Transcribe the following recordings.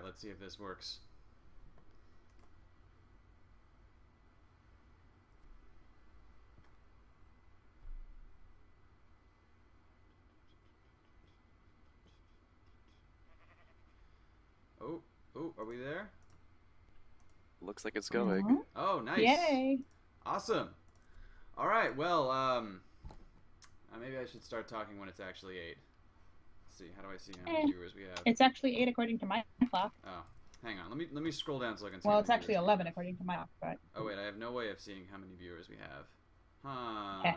try. Let's see if this works. Oh, oh, are we there? Looks like it's going. Mm-hmm. Oh, nice. Yay. Awesome. All right, well, um, uh, maybe I should start talking when it's actually 8 see. How do I see how many Eh. viewers we have? It's actually eight according to my clock. Oh, hang on. Let me let me scroll down so I can see. Well, it's actually eleven according to my clock. But Oh wait, I have no way of seeing how many viewers we have. Huh. Okay.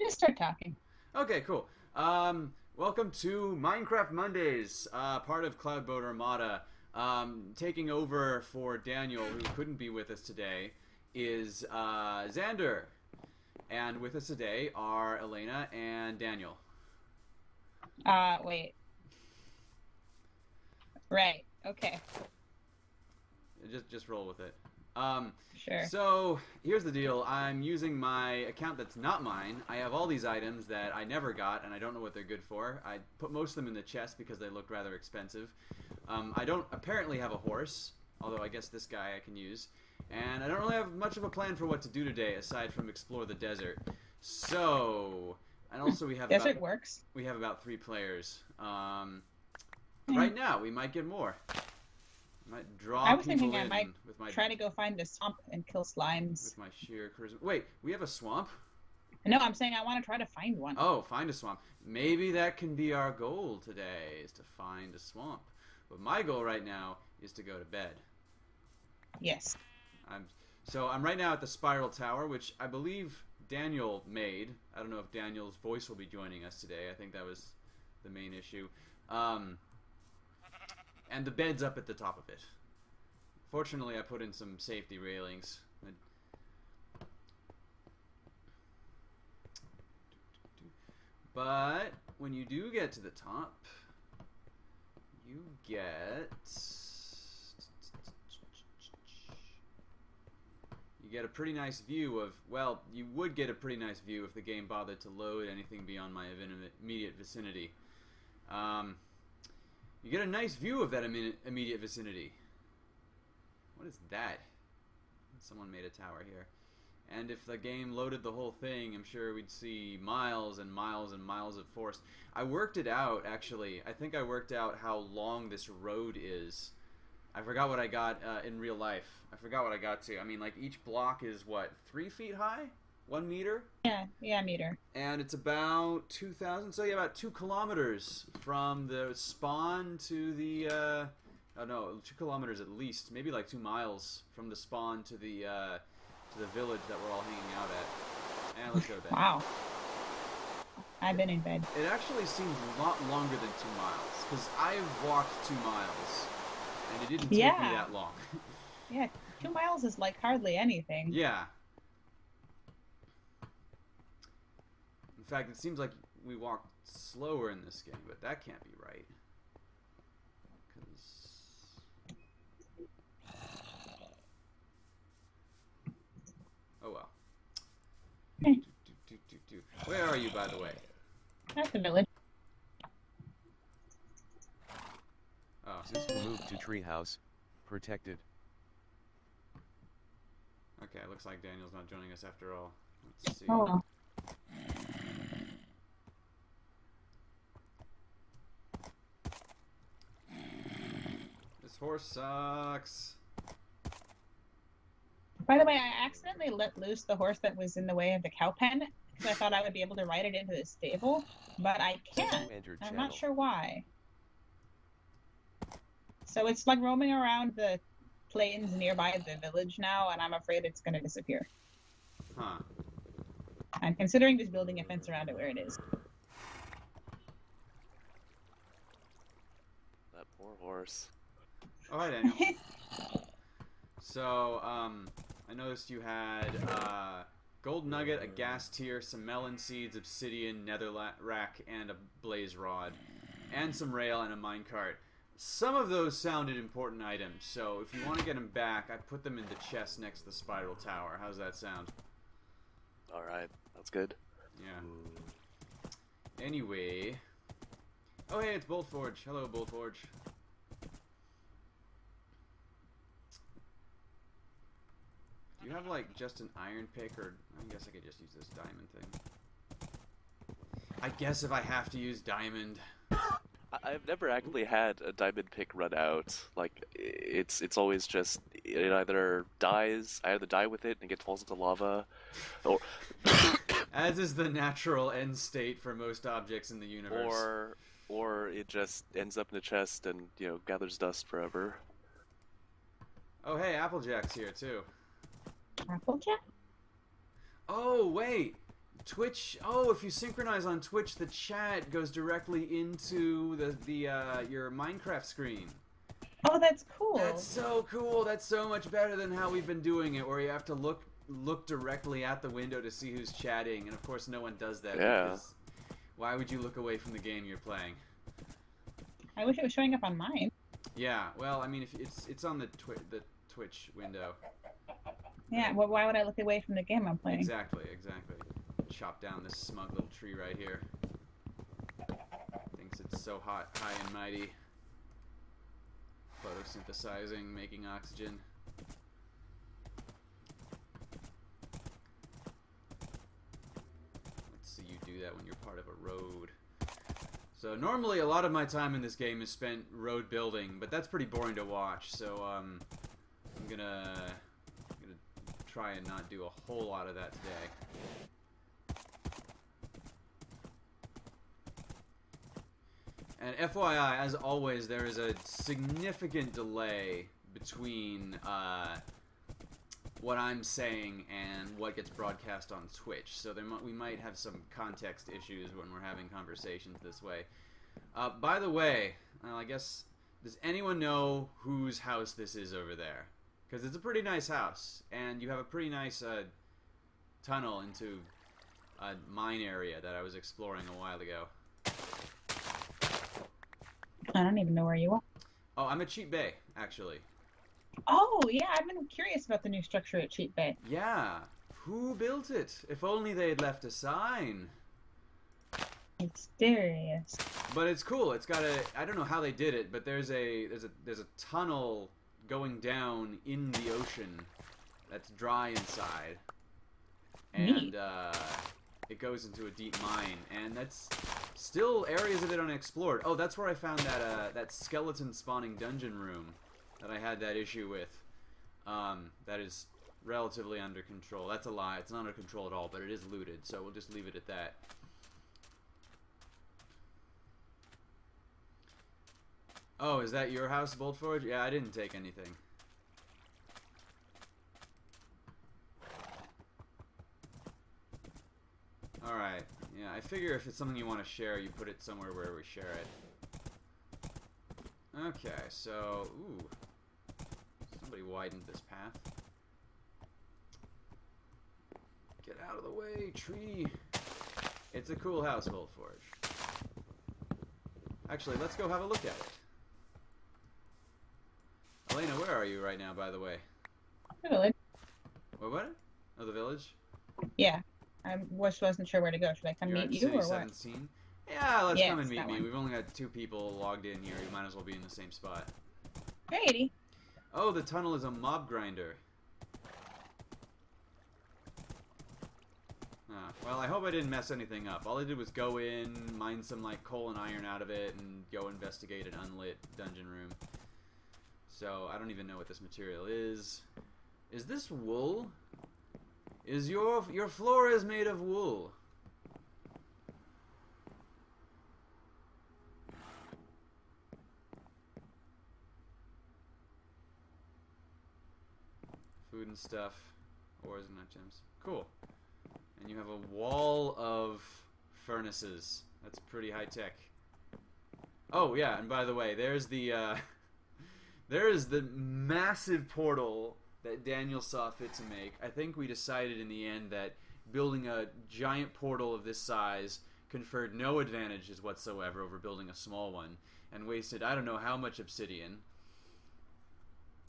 just start talking. Okay, cool. Um, welcome to Minecraft Mondays, uh, part of Cloudboat Armada. Um, taking over for Daniel, who couldn't be with us today, is uh, Xander. And with us today are Elena and Daniel. Uh, wait. Right. Okay. Just just roll with it. Um, Sure. So here's the deal. I'm using my account that's not mine. I have all these items that I never got, and I don't know what they're good for. I put most of them in the chest because they looked rather expensive. Um, I don't apparently have a horse, although I guess this guy I can use. And I don't really have much of a plan for what to do today aside from explore the desert. So, and also we have Desert about, works. we have about three players. Um, Hmm. right now, we might get more. Might draw I was thinking I might with my Try to go find a swamp and kill slimes. with my sheer charisma. Wait, we have a swamp? No, I'm saying I want to try to find one. Oh, find a swamp. Maybe that can be our goal today, is to find a swamp. But my goal right now is to go to bed. Yes. I'm so I'm right now at the Spiral Tower, which I believe Daniel made. I don't know if Daniel's voice will be joining us today. I think that was the main issue. Um, and the bed's up at the top of it. Fortunately, I put in some safety railings. But when you do get to the top, you get you get a pretty nice view of well, you would get a pretty nice view if the game bothered to load anything beyond my immediate vicinity. Um, you get a nice view of that immediate vicinity. What is that? Someone made a tower here. And if the game loaded the whole thing, I'm sure we'd see miles and miles and miles of forest. I worked it out, actually. I think I worked out how long this road is. I forgot what I got uh, in real life. I forgot what I got to. I mean, like, each block is, what, three feet high? One meter? Yeah. Yeah, meter. And it's about 2,000, so yeah, about two kilometers from the spawn to the, uh, oh no, two kilometers at least, maybe like two miles from the spawn to the, uh, to the village that we're all hanging out at. And let's go to bed. Wow. I've been in bed. It actually seems a lot longer than two miles, because I've walked two miles, it didn't take me Yeah. that long. Yeah, two miles is like hardly anything. yeah. In fact, it seems like we walked slower in this game, but that can't be right. Because... Oh well. Where are you, by the way? That's the village. System moved to treehouse. Protected. okay. Looks like Daniel's not joining us after all. Let's see. Oh. This horse sucks. By the way, I accidentally let loose the horse that was in the way of the cow pen because I thought I would be able to ride it into the stable, but I can't. I'm not sure why. So it's like roaming around the plains nearby the village now, and I'm afraid it's going to disappear. Huh. I'm considering just building a fence around it where it is. That poor horse. Oh, hi, Daniel. so, um, I noticed you had uh, gold nugget, a ghast tear, some melon seeds, obsidian, nether la- rack, and a blaze rod, and some rail and a minecart. Some of those sounded important items, so if you want to get them back, I put them in the chest next to the spiral tower. How's that sound? Alright, that's good. Yeah. Anyway, Oh, hey, it's Bullforge. Hello, Bullforge. Do you have, like, just an iron pick, or... I guess I could just use this diamond thing. I guess if I have to use diamond... I- I've never actually had a diamond pick run out. Like it's it's always just it either dies, I either die with it and it falls into lava, or As is the natural end state for most objects in the universe. or or it just ends up in a chest and you know gathers dust forever. Oh, hey, Applejack's here, too. Applejack? Oh, wait! Twitch. Oh, if you synchronize on Twitch, the chat goes directly into the the uh, your Minecraft screen. Oh, that's cool. That's so cool. That's so much better than how we've been doing it, where you have to look look directly at the window to see who's chatting, and of course, no one does that. Yeah. Because why would you look away from the game you're playing? I wish it was showing up on mine. Yeah. Well, I mean, if it's it's on the twi- the Twitch window. Yeah, well, why would I look away from the game I'm playing? Exactly. Exactly. Chop down this smug little tree right here. Thinks it's so hot, high and mighty. Photosynthesizing, making oxygen. Let's see you do that when you're part of a road. So normally a lot of my time in this game is spent road building, but that's pretty boring to watch. So um, I'm gonna, I'm gonna try and not do a whole lot of that today. And FYI, as always, there is a significant delay between uh, what I'm saying and what gets broadcast on Twitch. So there we might have some context issues when we're having conversations this way. Uh, by the way, I guess does anyone know whose house this is over there? Because it's a pretty nice house, and you have a pretty nice uh, tunnel into a mine area that I was exploring a while ago. I don't even know where you are. Oh, I'm at Cheat Bay, actually. Oh, yeah, I've been curious about the new structure at Cheat Bay. Yeah. Who built it? If only they had left a sign. Mysterious. But it's cool. It's got a I don't know how they did it, but there's a there's a there's a tunnel going down in the ocean that's dry inside. And Neat. uh it goes into a deep mine and that's still areas of it unexplored. Oh, that's where I found that uh that skeleton spawning dungeon room that I had that issue with. Um that is relatively under control. That's a lie. It's not under control at all, but it is looted, so we'll just leave it at that. Oh, is that your house, Boltforge? Yeah, I didn't take anything. Alright. Yeah, I figure if it's something you want to share, you put it somewhere where we share it. Okay, so... Ooh. Somebody widened this path. Get out of the way, tree! It's a cool household forge. Actually, let's go have a look at it. Elena, where are you right now, by the way? Village. What? What? Oh, the village. Yeah. I was, wasn't sure where to go. Should I come You're meet you or what? 17. Yeah, let's Yeah, come and meet me. one. We've only got two people logged in here. We might as well be in the same spot. Grady. Oh, the tunnel is a mob grinder. Ah, well, I hope I didn't mess anything up. All I did was go in, mine some like coal and iron out of it, and go investigate an unlit dungeon room. So I don't even know what this material is. Is this wool? Is your your floor is made of wool? Food and stuff. Ores and not gems. Cool. And you have a wall of furnaces. That's pretty high tech. Oh yeah, and by the way, there's the uh, there is the massive portal that Daniel saw fit to make. I think we decided in the end that building a giant portal of this size conferred no advantages whatsoever over building a small one, and wasted I don't know how much obsidian.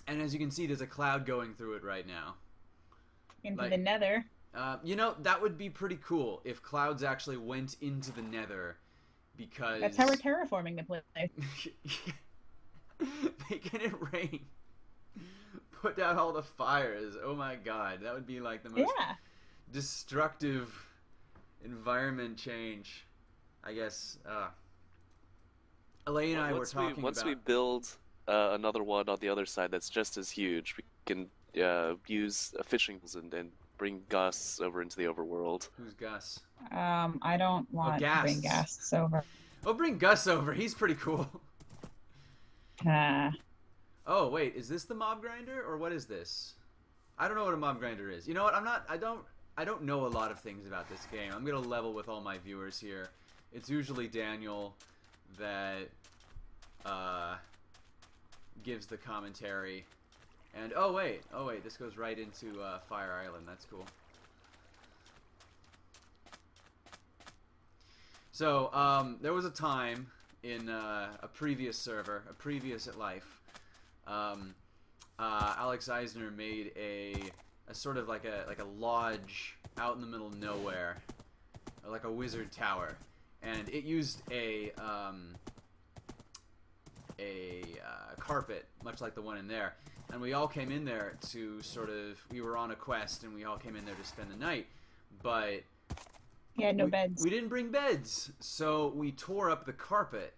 And as you can see, there's a cloud going through it right now. Into Like- the nether. Uh, you know, that would be pretty cool if clouds actually went into the nether because That's how we're terraforming the place. making it rain. Put out all the fires. Oh my god, that would be like the most Yeah. destructive environment change. I guess. Uh, Elaine and I were talking we, once about. we build uh, another one on the other side that's just as huge, we can uh, use uh, fishing poles and, and bring Gus over into the overworld. Who's Gus? Um, I don't want to bring Ghasts. ghasts over. Oh, bring Gus over. He's pretty cool. Uh, Oh wait, is this the mob grinder or what is this? I don't know what a mob grinder is. You know what? I'm not. I don't. I don't know a lot of things about this game. I'm gonna level with all my viewers here. It's usually Daniel that uh, gives the commentary. And oh wait, oh wait, this goes right into uh, Fire Island. That's cool. So um, there was a time in uh, a previous server, a previous at life, um, uh, Alex Eisner made a a sort of like a like a lodge out in the middle of nowhere, like a wizard tower, and it used a um, a uh, carpet, much like the one in there. And we all came in there to sort of we were on a quest, and we all came in there to spend the night, but yeah, no we, beds. We didn't bring beds, so we tore up the carpet.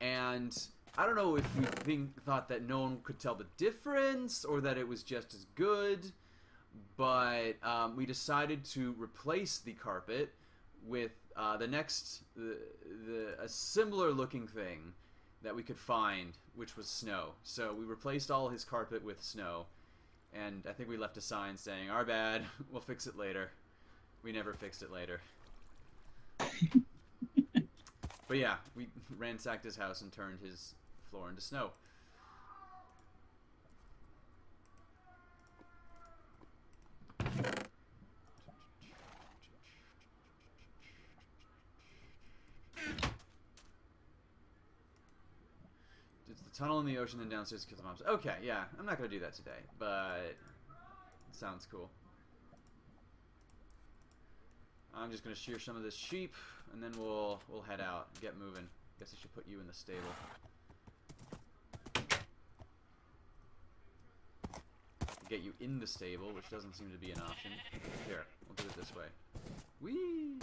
And I don't know if we think, thought that no one could tell the difference or that it was just as good, but um, we decided to replace the carpet with uh, the next, the, the a similar looking thing that we could find, which was snow. So we replaced all his carpet with snow, and I think we left a sign saying, "Our bad, we'll fix it later." We never fixed it later. but yeah, we ransacked his house and turned his floor into snow. It's the tunnel in the ocean, then downstairs to kill the mobs. Okay, yeah, I'm not gonna do that today, but it sounds cool. I'm just gonna shear some of this sheep, and then we'll we'll head out, get moving. Guess I should put you in the stable. Get you in the stable, which doesn't seem to be an option. Here, we'll do it this way. Whee!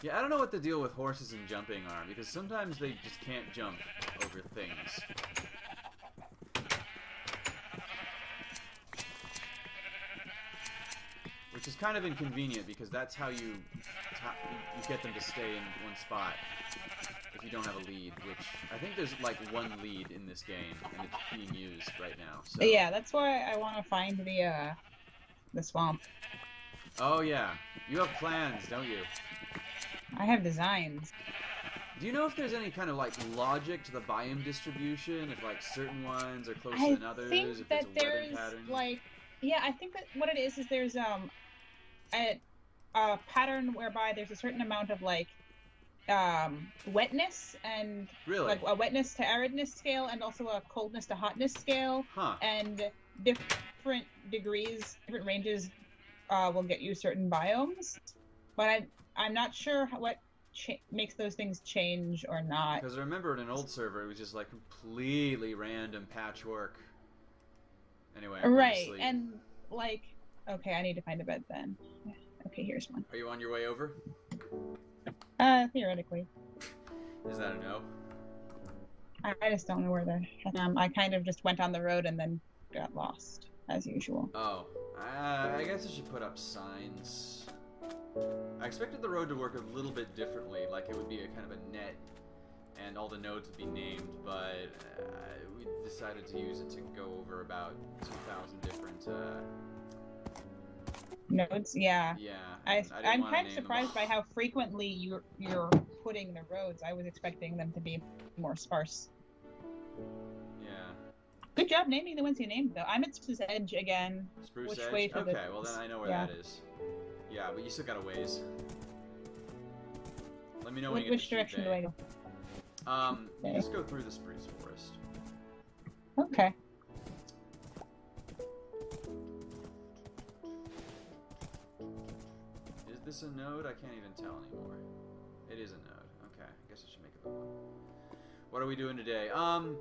Yeah, I don't know what the deal with horses and jumping are, because sometimes they just can't jump over things. Which is kind of inconvenient because that's how you you get them to stay in one spot you don't have a lead. Which I think there's like one lead in this game and it's being used right now. So yeah, that's why I want to find the uh, the swamp. Oh yeah, you have plans, don't you? I have designs. Do you know if there's any kind of like logic to the biome distribution? If like certain ones are closer I than others? I think if that there's there's like, yeah, I think that what it is is there's um a, a pattern whereby there's a certain amount of like um wetness and really? like a wetness to aridness scale and also a coldness to hotness scale huh? and different degrees, different ranges uh, will get you certain biomes. But I, I'm not sure what cha- makes those things change or not. Because I remember in an old server, it was just like completely random patchwork. Anyway, I'm Right, and like, okay, I need to find a bed then. Okay, here's one. are you on your way over? Uh, theoretically, Is that a no? I, I just don't know where the. Um, I kind of just went on the road and then got lost as usual. Oh, uh, I guess I should put up signs. I expected the road to work a little bit differently, like it would be a kind of a net, and all the nodes would be named. But uh, we decided to use it to go over about 2,000 different. Uh, Nodes, yeah. yeah. I, and I'm kind of them surprised by how frequently you're you're putting the roads. I was expecting them to be more sparse. Yeah. Good job naming the ones you named, though. I'm at Spruce Edge again. Spruce Which Edge? way to the- okay, well then I know where yeah. that is. Yeah, but you still got a ways. Let me know when Which, you get which direction do I go? Um, you just go through the spruce forest. Okay. This a node? I can't even tell anymore. It is a node. Okay, I guess I should make it one. What are we doing today? Um,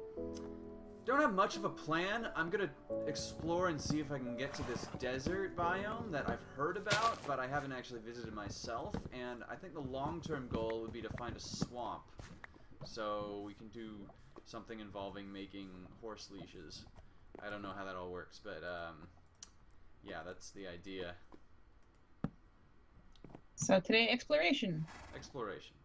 don't have much of a plan. I'm gonna explore and see if I can get to this desert biome that I've heard about, but I haven't actually visited myself. And I think the long-term goal would be to find a swamp, so we can do something involving making horse leashes. I don't know how that all works, but um, yeah, that's the idea. So today, exploration. Exploration.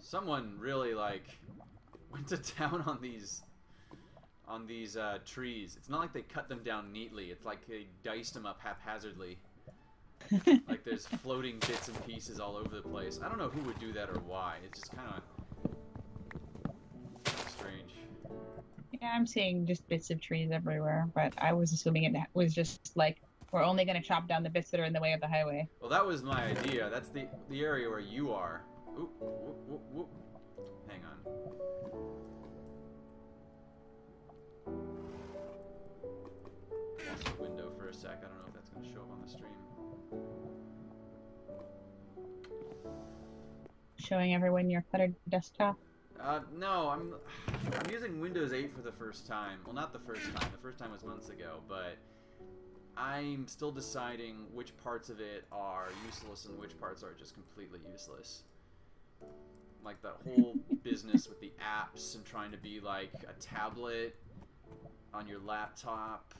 Someone really like went to town on these on these uh, trees. It's not like they cut them down neatly. It's like they diced them up haphazardly. like there's floating bits and pieces all over the place. I don't know who would do that or why. It's just kind of Yeah, I'm seeing just bits of trees everywhere, but I was assuming it was just like we're only going to chop down the bits that are in the way of the highway. Well, that was my idea. That's the the area where you are. Oop, whoop, whoop, whoop. Hang on. Lost the window for a sec. I don't know if that's going to show up on the stream. Showing everyone your cluttered desktop. Uh, no, I'm I'm using Windows 8 for the first time. Well, not the first time. The first time was months ago, but I'm still deciding which parts of it are useless and which parts are just completely useless. Like that whole business with the apps and trying to be like a tablet on your laptop.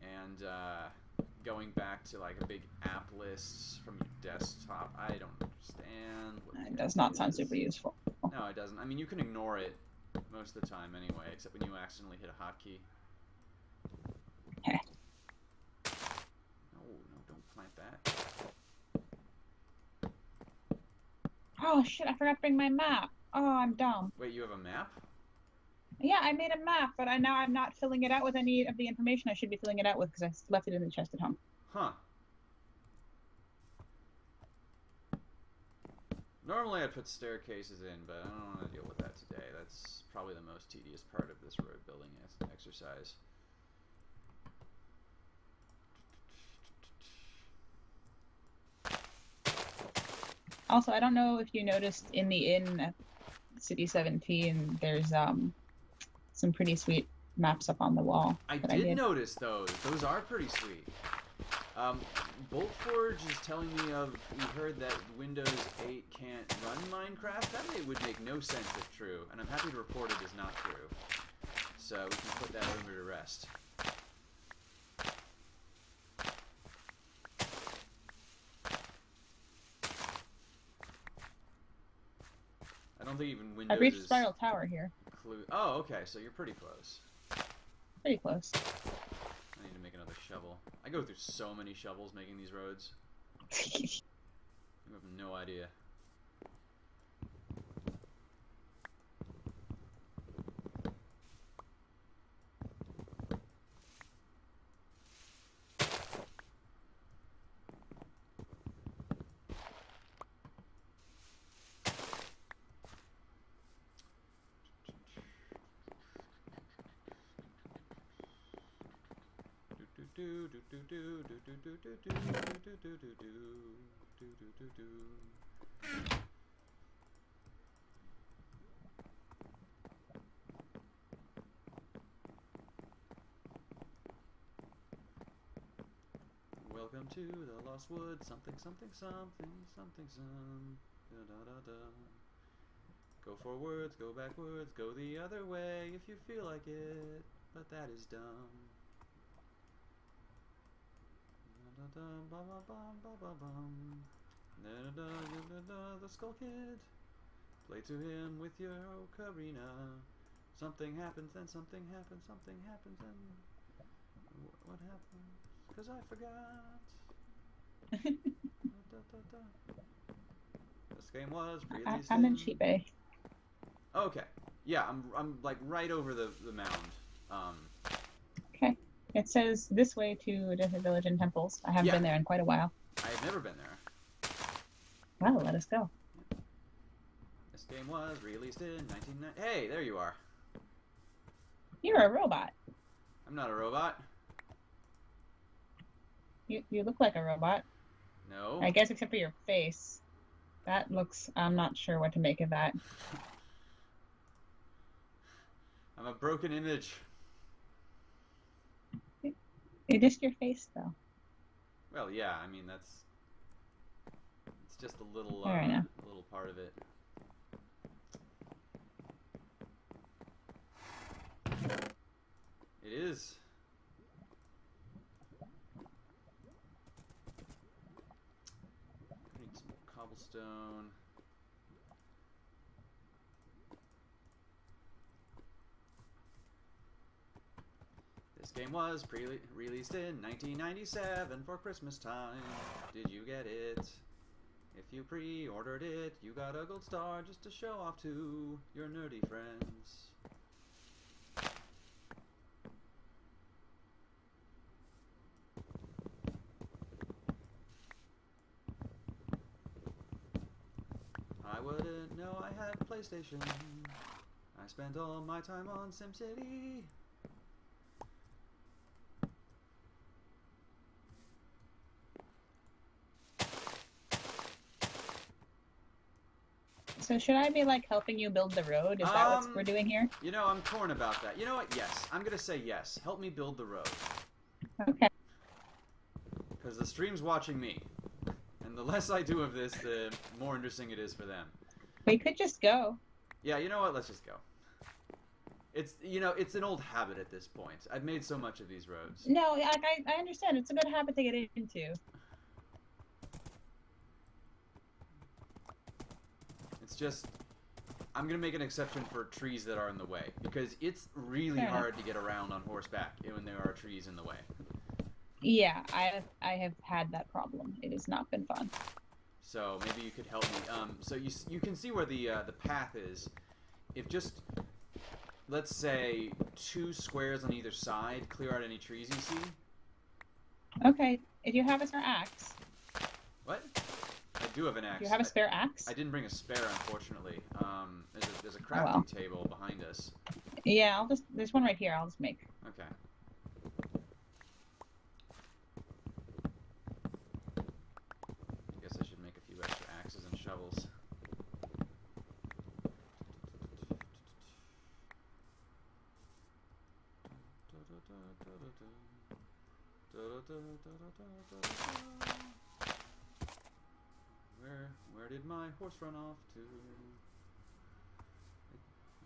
And uh, going back to like a big app list from your desktop. I don't understand. It does not sound super useful. No, it doesn't. I mean, you can ignore it most of the time anyway, except when you accidentally hit a hotkey. No, no, don't plant that. Oh shit! I forgot to bring my map. Oh, I'm dumb. Wait, you have a map? Yeah, I made a map, but I now I'm not filling it out with any of the information I should be filling it out with because I left it in the chest at home. Huh. Normally I'd put staircases in, but I don't want to deal with that today. That's probably the most tedious part of this road building exercise. Also, I don't know if you noticed in the inn at City 17, there's um some pretty sweet maps up on the wall. I did I did. notice those. Those are pretty sweet. Um, Boltforge is telling me of we heard that Windows 8 can't run Minecraft. That may, would make no sense if true, and I'm happy to report it is not true. So we can put that over to rest. I don't think even Windows I've reached is Spiral Tower here. Oh, okay, so you're pretty close. Pretty close. I need to make another shovel. I go through so many shovels making these roads. You have no idea. Do do do do do do do do do do do do do. Welcome to the Lost Woods. Something, something, something, something, some. Da da da da. Go forwards, go backwards, go the other way if you feel like it. But that is dumb. The Skull Kid. Play to him with your ocarina. Something happens, then something happens, something happens, and what happens? Cause I forgot. Da-da-da-da. This game was I, released. I'm in Sheep Bay. Okay. Yeah, I'm I'm like right over the the mound. Um. It says this way to Desert Village and Temples. I haven't Yeah. been there in quite a while. I have never been there. Well, let us go. Let's game was released in 1990. Hey, there you are. You're a robot. I'm not a robot. You you look like a robot. No. I guess except for your face. That looks. I'm not sure what to make of that. I'm a broken image. It's your face, though. Well, yeah. I mean, that's. It's just a little, uh, enough. little part of it. It is. Need some cobblestone. This game was pre- released in 1997 for Christmas time. Did you get it? If you pre-ordered it, you got a gold star just to show off to your nerdy friends. I wouldn't know I had PlayStation. I spent all my time on SimCity. So should I be like helping you build the road? Is that Um, what we're doing here? You know, I'm torn about that. You know what? Yes. I'm going to say yes. Help me build the road. Okay. Because the stream's watching me. And the less I do of this, the more interesting it is for them. We could just go. Yeah, you know what? Let's just go. It's you know, it's an old habit at this point. I've made so much of these roads. No, I, I, I understand. It's a good habit to get into. Just I'm gonna make an exception for trees that are in the way because it's really Fair enough. hard to get around on horseback when there are trees in the way. Yeah, I I have had that problem. It has not been fun. So maybe you could help me. Um, so you you can see where the uh, the path is. If just let's say two squares on either side clear out any trees you see. Okay, if you have a spare axe, What? I do have an axe. do you have a spare axe? I didn't bring a spare, unfortunately. Um, there's a, there's a crafting Oh, well. table behind us. Yeah, I'll just. There's one right here. I'll just make. Okay. I guess I should make a few extra axes and shovels. Where where did my horse run off to?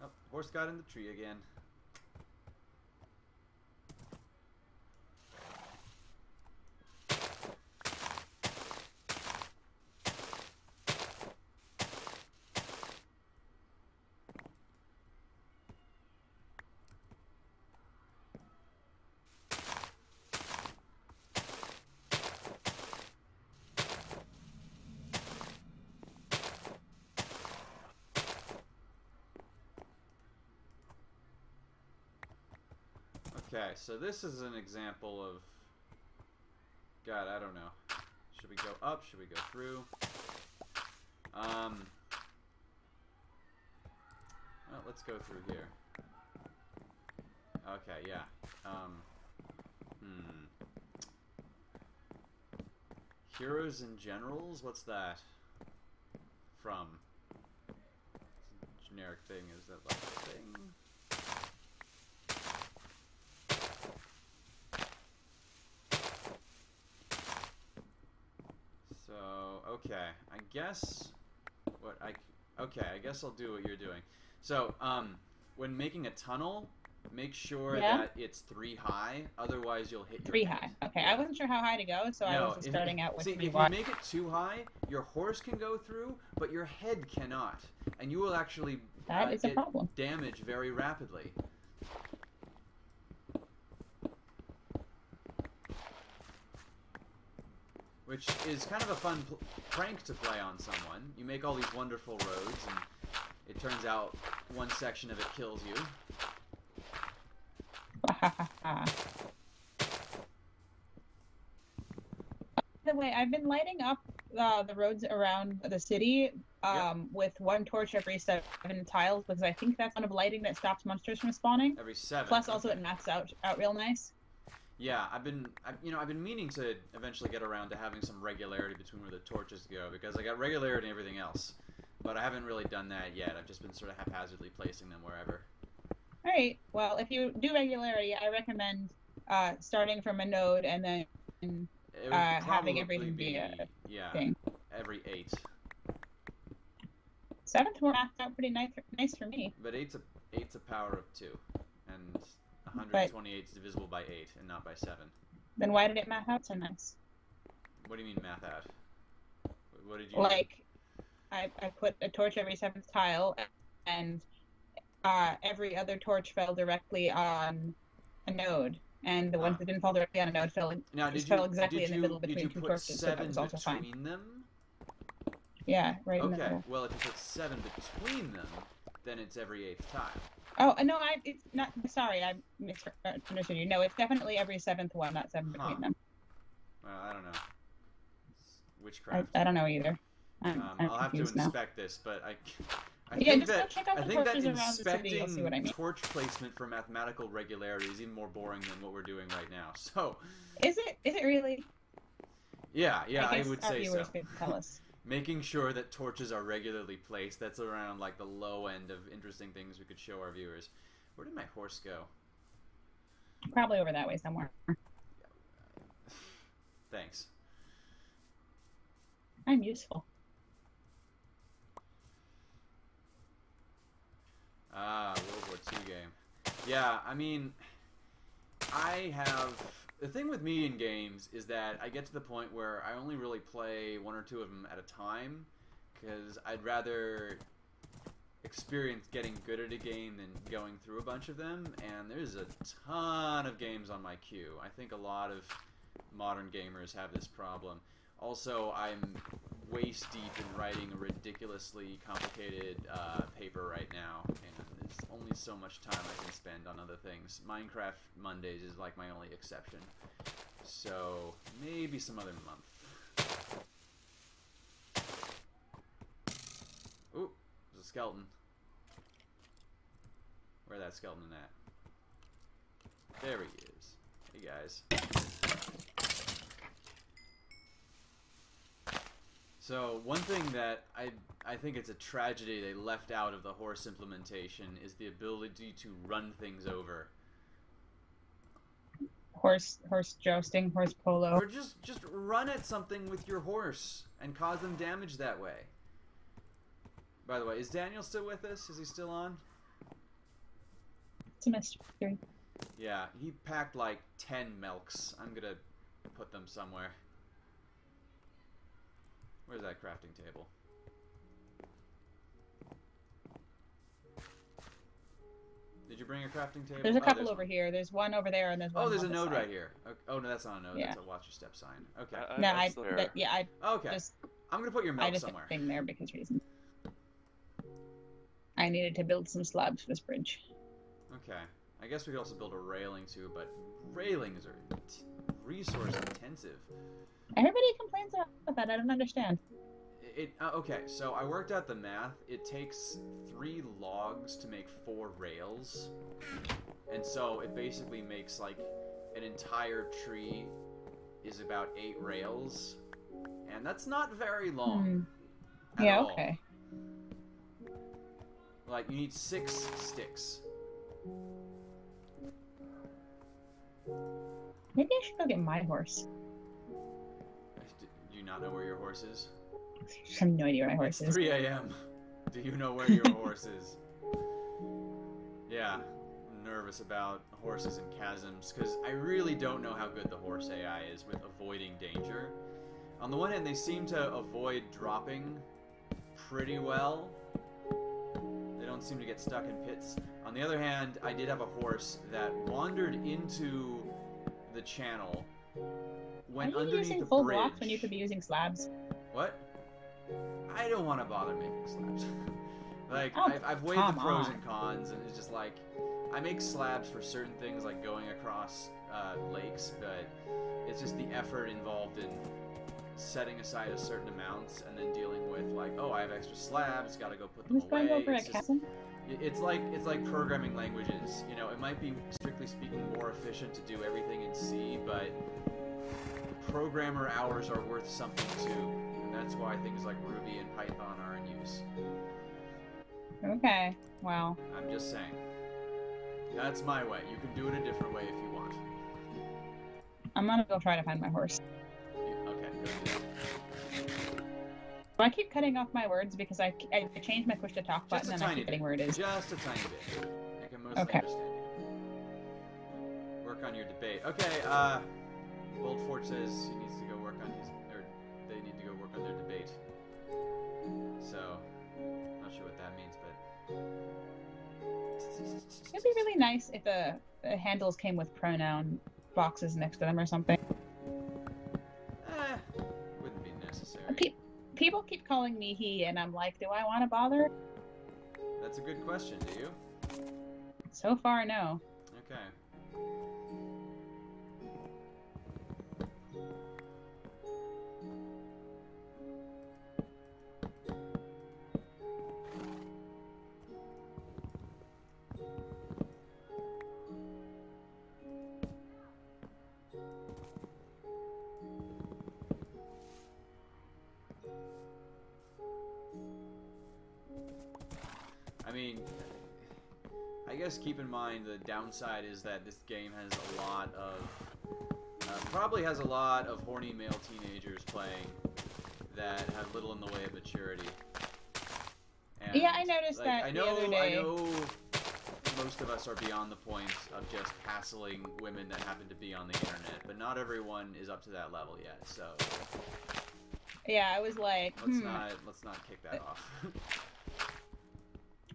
Oh, horse got in the tree again. Okay, so this is an example of. God, I don't know. Should we go up? Should we go through? Um. Well, let's go through here. Okay, yeah. Um. Hmm. Heroes and Generals? What's that? From? Generic thing. Is that like a thing? So, okay, I guess what I okay, I guess I'll do what you're doing. So, um, when making a tunnel, make sure Yeah. that it's three high. Otherwise, you'll hit Three high. Okay, I wasn't sure how high to go, so I was just starting out with See, if you make it too high, your horse can go through, but your head cannot, and you will actually That uh, is a get problem. damage very rapidly. Which is kind of a fun prank to play on someone. You make all these wonderful roads, and it turns out one section of it kills you. By the way, I've been lighting up uh, the roads around the city um, with one torch every seven tiles because I think that's kind of lighting that stops monsters from spawning. Every seven. Plus, also it maps out out real nice. Yeah, I've been, I, you know, I've been meaning to eventually get around to having some regularity between where the torches go because I got regularity and everything else, but I haven't really done that yet. I've just been sort of haphazardly placing them wherever. All right. Well, if you do regularity, I recommend uh, starting from a node and then Uh, having everything be a yeah thing. every eight, seventh mapped out pretty nice. Nice for me. but eight's a eight's a power of two, and 128 is divisible by eight and not by seven. Then why did it map out so nice? What do you mean math out? What did you do? Like, I, I put a torch every seventh tile, and uh, every other torch fell directly on a node, and the ones Ah. that didn't fall directly on a node fell in, Now, did you, fell exactly did in the you, middle between two torches, so that was also fine. them? Yeah, right in the Okay, middle. well, if you put seven between them, then it's every eighth tile. Oh no, I it's not. Sorry, I misunderstood you. No, it's definitely every seventh one, not seven between Huh. them. Well, I don't know. It's I, witchcraft. I don't know either. I'm, um, I'm I'll have to confused now. inspect this, but I, I Yeah, think that check out I think that torches around the city, inspecting what I mean. torch placement for mathematical regularity is even more boring than what we're doing right now. So, Is it? Is it really? yeah, yeah, I, guess would say so. could tell us. Making sure that torches are regularly placed, that's around like the low end of interesting things we could show our viewers. Where did my horse go? Probably over that way somewhere. Thanks. I'm useful. Ah, World War II game. Yeah, I mean, I have the thing with me in games is that I get to the point where I only really play one or two of them at a time because I'd rather experience getting good at a game than going through a bunch of them. And there's a ton of games on my queue. I think a lot of modern gamers have this problem. Also, I'm waist deep in writing a ridiculously complicated uh, paper right now, and there's only so much time I can spend on other things. Minecraft Mondays is like my only exception, so maybe some other month. Ooh, there's a skeleton. Where that skeleton at? There he is. Hey guys. So one thing that I I think it's a tragedy they left out of the horse implementation is the ability to run things over, Horse, horse jousting, horse polo. or just just run at something with your horse and cause them damage that way. By the way, is Daniel still with us? Is he still on? It's a mystery. Yeah, he packed like ten milks. I'm gonna put them somewhere. Where's that crafting table? Did you bring a crafting table? There's a Oh, couple there's over one. here. There's one over there, and there's oh, one. Oh, there's a on this node side. right here. Okay. Oh no, that's not a node. Yeah. That's a watch your step sign. Okay. I- No, I'm I. still there. But yeah, I okay. just I'm gonna put your I just somewhere. put thing there because reason. I needed to build some slabs for this bridge. Okay. I guess we could also build a railing too, but railings are t- resource intensive. Everybody complains about that. I don't understand. It uh, okay. So I worked out the math. It takes three logs to make four rails, and so it basically makes like an entire tree is about eight rails, and that's not very long. Hmm. Yeah. all. Okay. Like you need six sticks. Maybe I should go get my horse. Do you not know where your horse is? I have no idea where my It's horse is. 3 a.m. Do you know where your horse is? Yeah, I'm nervous about horses and chasms because I really don't know how good the horse AI is with avoiding danger. On the one hand, they seem to avoid dropping pretty well. They don't seem to get stuck in pits. On the other hand, I did have a horse that wandered into the channel, Are went you underneath using full bridge. blocks when you could be using slabs? What? I don't want to bother making slabs. like, Oh, I've, I've weighed the pros on. and cons, and it's just like, I make slabs for certain things, like going across uh, lakes, but it's just the effort involved in setting aside a certain amount and then dealing with like, oh, I have extra slabs, gotta go put them Who's going away. over a It's just- It's like it's like programming languages. You know, it might be strictly speaking more efficient to do everything in C, but programmer hours are worth something too, and that's why things like Ruby and Python are in use. Okay. Wow. I'm just saying. That's my way. You can do it a different way if you want. I'm gonna go try to find my horse. You, okay. I keep cutting off my words because I, I changed my push to talk button and I tiny keep getting where it is. Just a tiny bit. I can mostly Okay. understand you. Work on your debate. Okay, uh, Bold Forge says he needs to go work on his, or they need to go work on their debate. So, not sure what that means, but. It'd be really nice if the, the handles came with pronoun boxes next to them or something. Eh, wouldn't be necessary. Pe- people keep calling me he, and I'm like, do I want to bother? That's a good question. Do you? So far, no. Okay. I guess keep in mind the downside is that this game has a lot of, uh, probably has a lot of horny male teenagers playing that have little in the way of maturity. And, Yeah, I noticed like, that I the know, I know. Most of us are beyond the point of just hassling women that happen to be on the internet, but not everyone is up to that level yet. So Yeah, I was like, let's hmm. not let's not kick that off.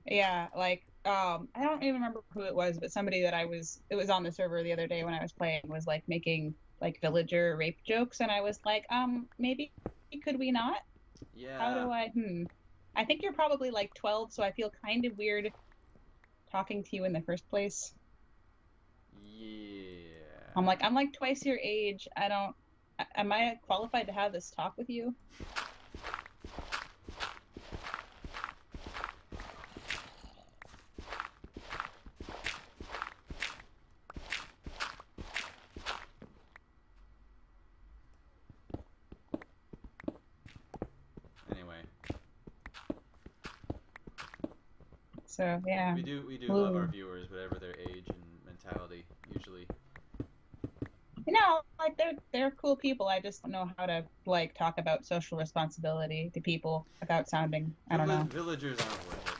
Yeah, like um, I don't even remember who it was, but somebody that I was it was on the server the other day when I was playing was like making like villager rape jokes, and I was like, um, maybe could we not? yeah. How do I? Hmm. I think you're probably like 12, so I feel kind of weird talking to you in the first place. Yeah. I'm like, I'm like twice your age. I don't. Am I qualified to have this talk with you? Anyway, So yeah. we do we do love our viewers, whatever their age and mentality. Usually, You know, like they're they're cool people. I just don't know how to like talk about social responsibility to people without sounding. I don't Villi- know. Villagers aren't worth it.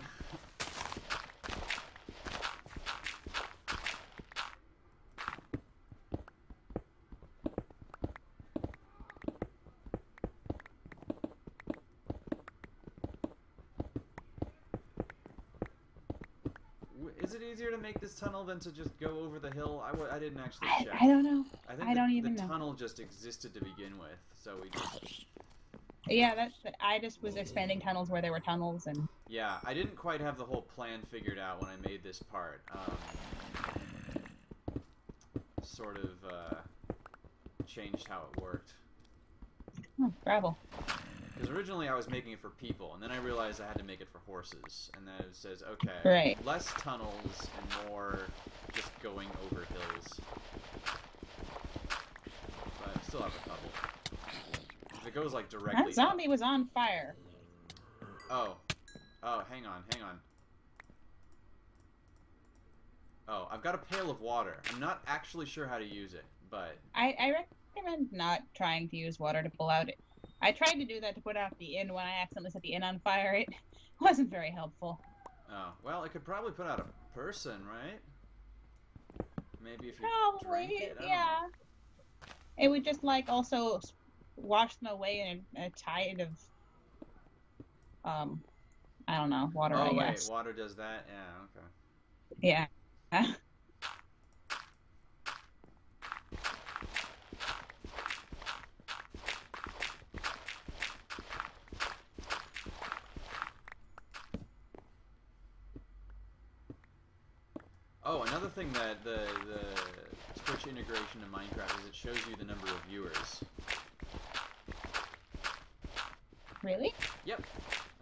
W- Is it easier to make this tunnel than to just go over the hill? I w- I didn't actually I, check. I don't know. I think I the, don't the even know. tunnel just existed to begin with, so we just Yeah, that's. I just was expanding tunnels where there were tunnels, and Yeah, I didn't quite have the whole plan figured out when I made this part. Um, sort of uh, changed how it worked. oh, gravel. Because originally I was making it for people, and then I realized I had to make it for horses. And then it says, okay, Right. less tunnels and more just going over hills. But I still have a couple. If it goes like directly. That zombie was on fire. Oh. Oh, hang on, hang on. Oh, I've got a pail of water. I'm not actually sure how to use it, but I, I recommend not trying to use water to pull out it. I tried to do that to put out the inn when I accidentally set the inn on fire. It wasn't very helpful. oh, well, it could probably put out a person, right? Maybe if you Probably, it. Yeah. know. It would just like also wash them away in a, a tide of, um, I don't know, water. Oh I wait, guess. water does that. Yeah, okay. Yeah. Oh, another thing that the the Twitch integration to Minecraft is it shows you the number of viewers. Really? Yep.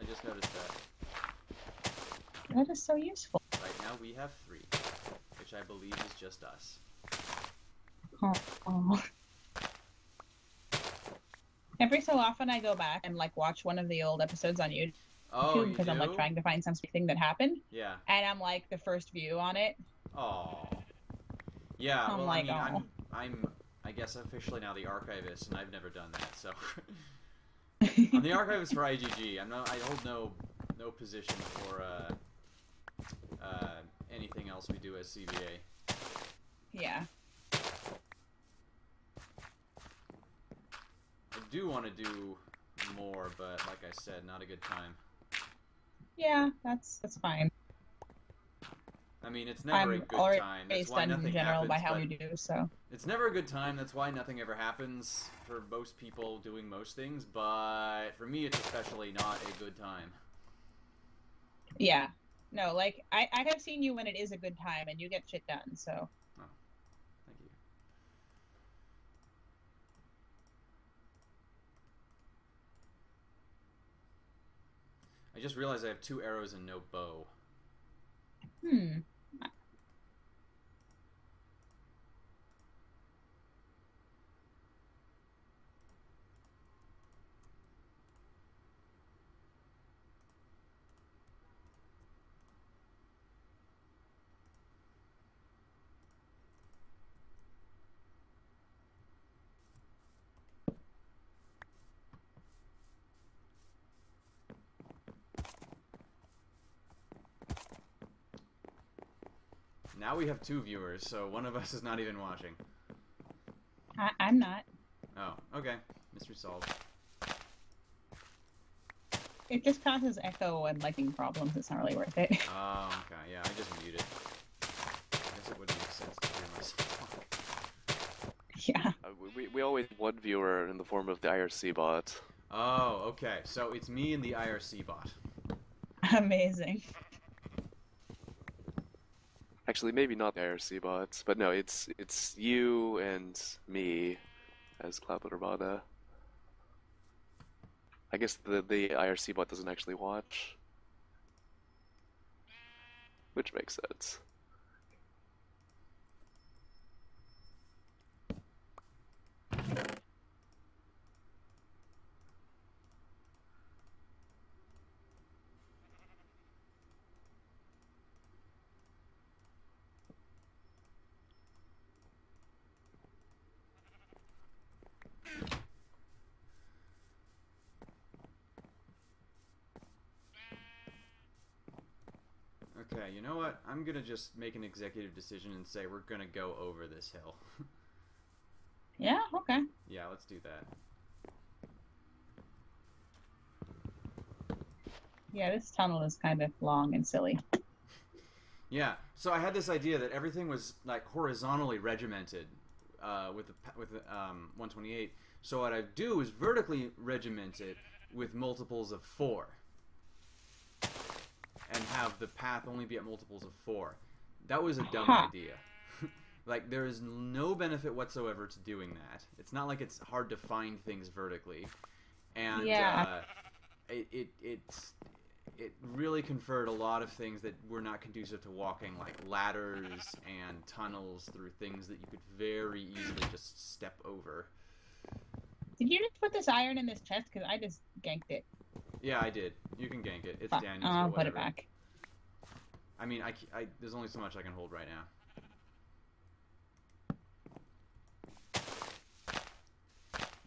I just noticed that. That is so useful. Right now we have three, which I believe is just us. Oh. oh. Every so often, I go back and like watch one of the old episodes on YouTube Oh, because? I'm like trying to find something that happened, Yeah. and I'm like the first view on it. Oh. Yeah. I'm well, I mean, "Aw." I'm, I'm, I guess officially now the archivist, and I've never done that. So, I'm the archivist for IGG. I'm not. I hold no, no position for uh, uh, anything else we do as CBA. yeah. I do want to do more, but like I said, not a good time. Yeah, that's that's fine. I mean, it's never a I'm good already time. That's why on nothing in general happens. by how we do so. It's never a good time. That's why nothing ever happens for most people doing most things. But for me, it's especially not a good time. Yeah. No, like I I have seen you when it is a good time and you get shit done. So Oh. Thank you. I just realized I have two arrows and no bow. hmm. Now we have two viewers, so one of us is not even watching. I, I'm not. Oh, okay. Mystery solved. It just causes echo and lighting problems. It's not really worth it. Oh, okay. Yeah, I just muted. I guess it wouldn't make sense to hear myself yeah. Uh, we, we always have one viewer in the form of the IRC bot. Oh, okay. So it's me and the IRC bot. Amazing. Actually, maybe not the IRC bots, but no, it's it's you and me as Cloudboat Armada. I guess the the IRC bot doesn't actually watch, which makes sense. Okay, you know what? I'm gonna just make an executive decision and say we're gonna go over this hill. Yeah. Okay. yeah, let's do that. Yeah, this tunnel is kind of long and silly. Yeah. So I had this idea that everything was like horizontally regimented uh, with the with the um, 128. So what I do is vertically regiment it with multiples of four, and have the path only be at multiples of four. That was a dumb Huh. idea. like there is no benefit whatsoever to doing that. It's not like it's hard to find things vertically, and Yeah. uh, it, it it's it really conferred a lot of things that were not conducive to walking, like ladders and tunnels through things that you could very easily just step over. Did you just put this iron in this chest? Because I just ganked it. Yeah, I did. You can gank it. It's Fuck. Daniel's. I'll put it back. I mean, I, I- there's only so much I can hold right now.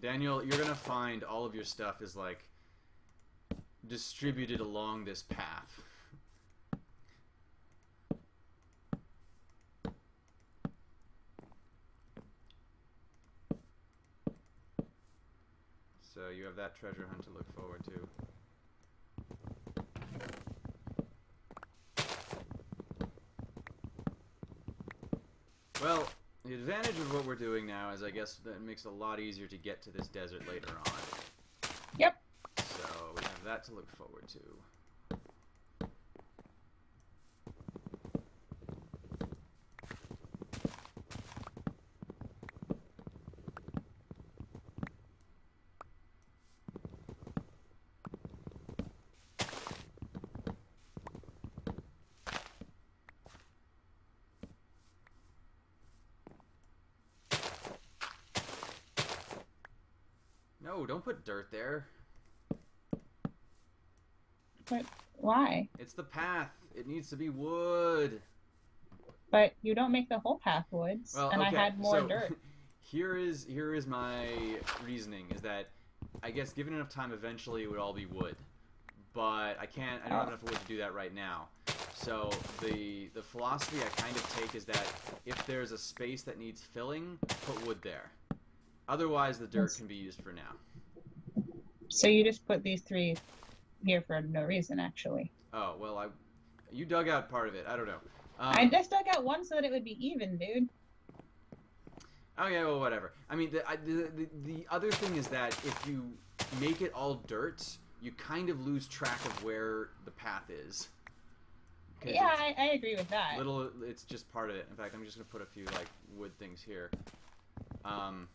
Daniel, you're gonna find all of your stuff is like distributed along this path. So you have that treasure hunt to look forward to. Well, the advantage of what we're doing now is I guess that it makes it a lot easier to get to this desert later on. Yep. So we have that to look forward to. No, don't put dirt there. But why? It's the path. It needs to be wood. But you don't make the whole path woods, Well, and okay. I had more so, dirt. Here is here is my reasoning is that I guess given enough time eventually it would all be wood. But I can't I don't have Oh. enough wood to do that right now. So the the philosophy I kind of take is that if there's a space that needs filling, put wood there. Otherwise the dirt Yes. can be used for now. So you just put these three here for no reason, actually. Oh, well I you dug out part of it. I don't know. Um, I just dug out one so that it would be even, dude. Oh yeah, well, whatever. I mean, the, I, the, the the other thing is that if you make it all dirt, you kind of lose track of where the path is. Yeah, I, I agree with that. little. It's just part of it. In fact, I'm just gonna put a few like wood things here. Um,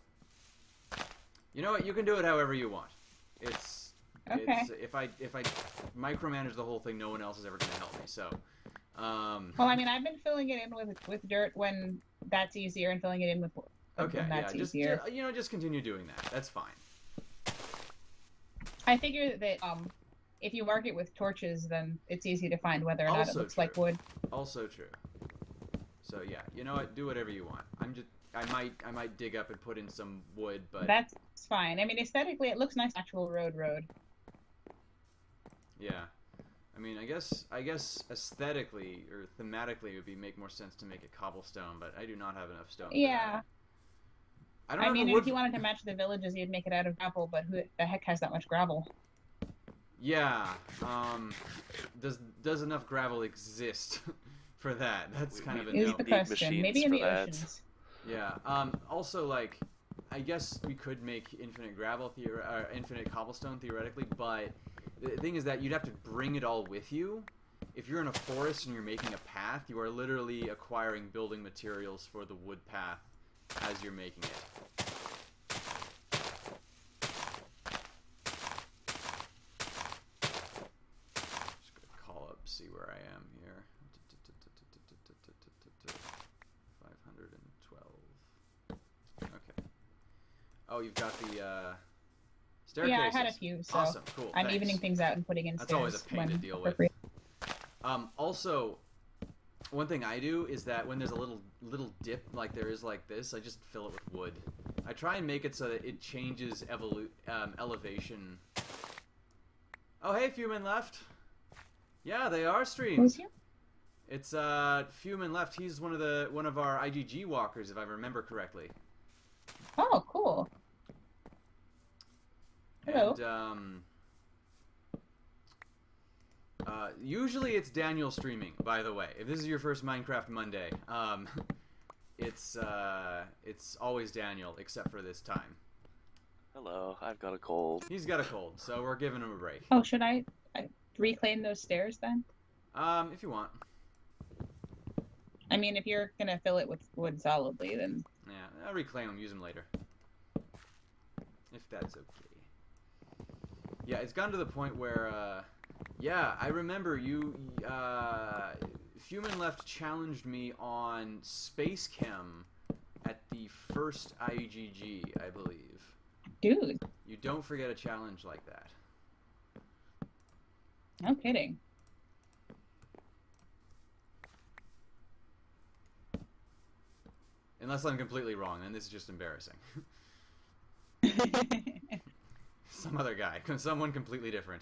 you know what? You can do it however you want. It's Okay. it's if I if I micromanage the whole thing, no one else is ever gonna help me. So, um, Well, I mean, I've been filling it in with with dirt when that's easier, and filling it in with wood okay, when yeah, that's just easier. ju- you know, just continue doing that. That's fine. I figure that um, if you mark it with torches, then it's easy to find whether or not Also it looks like wood. Also true. So yeah, you know what? Do whatever you want. I'm just I might I might dig up and put in some wood, but That's fine. I mean, aesthetically, it looks nice. Actual road, road. yeah. I mean, I guess I guess aesthetically or thematically it would be make more sense to make it cobblestone, but I do not have enough stone. Yeah. I don't know. I mean, if wood. you wanted to match the villages, you'd make it out of gravel. But who the heck has that much gravel? Yeah. Um. Does does enough gravel exist for that? That's We- kind of a we Is no. the need question. Maybe in machines the that. oceans. Yeah. Um. Also, like, I guess we could make infinite gravel theor- or infinite cobblestone theoretically, but the thing is that you'd have to bring it all with you. If you're in a forest and you're making a path, you are literally acquiring building materials for the wood path as you're making it. Just gonna call up, see where I am here. 512. Okay. Oh, you've got the uh, staircases. Yeah, I had a few, so Awesome, cool. I'm thanks. evening things out and putting in That's always a pain to deal with. Um, also, one thing I do is that when there's a little little dip like there is like this, I just fill it with wood. I try and make it so that it changes evolu- um, elevation. Oh, hey, Fumin left. Yeah, they are streamed. It's uh, Fumin left. He's one of the one of our IGG walkers, if I remember correctly. Oh, cool. Hello. And um, uh, usually it's Daniel streaming. By the way, if this is your first Minecraft Monday, um, it's uh, it's always Daniel, except for this time. Hello, I've got a cold. He's got a cold, so we're giving him a break. Oh, should I, I reclaim those stairs then? Um, if you want, I mean, if you're gonna fill it with wood solidly, then yeah, I'll reclaim them, use them later, if that's okay. Yeah, it's gotten to the point where, uh, yeah, I remember you, uh, Fumin Left challenged me on SpaceChem at the first IGG, I believe. dude, You don't forget a challenge like that. no kidding. Unless I'm completely wrong, then this is just embarrassing. Some other guy, someone completely different.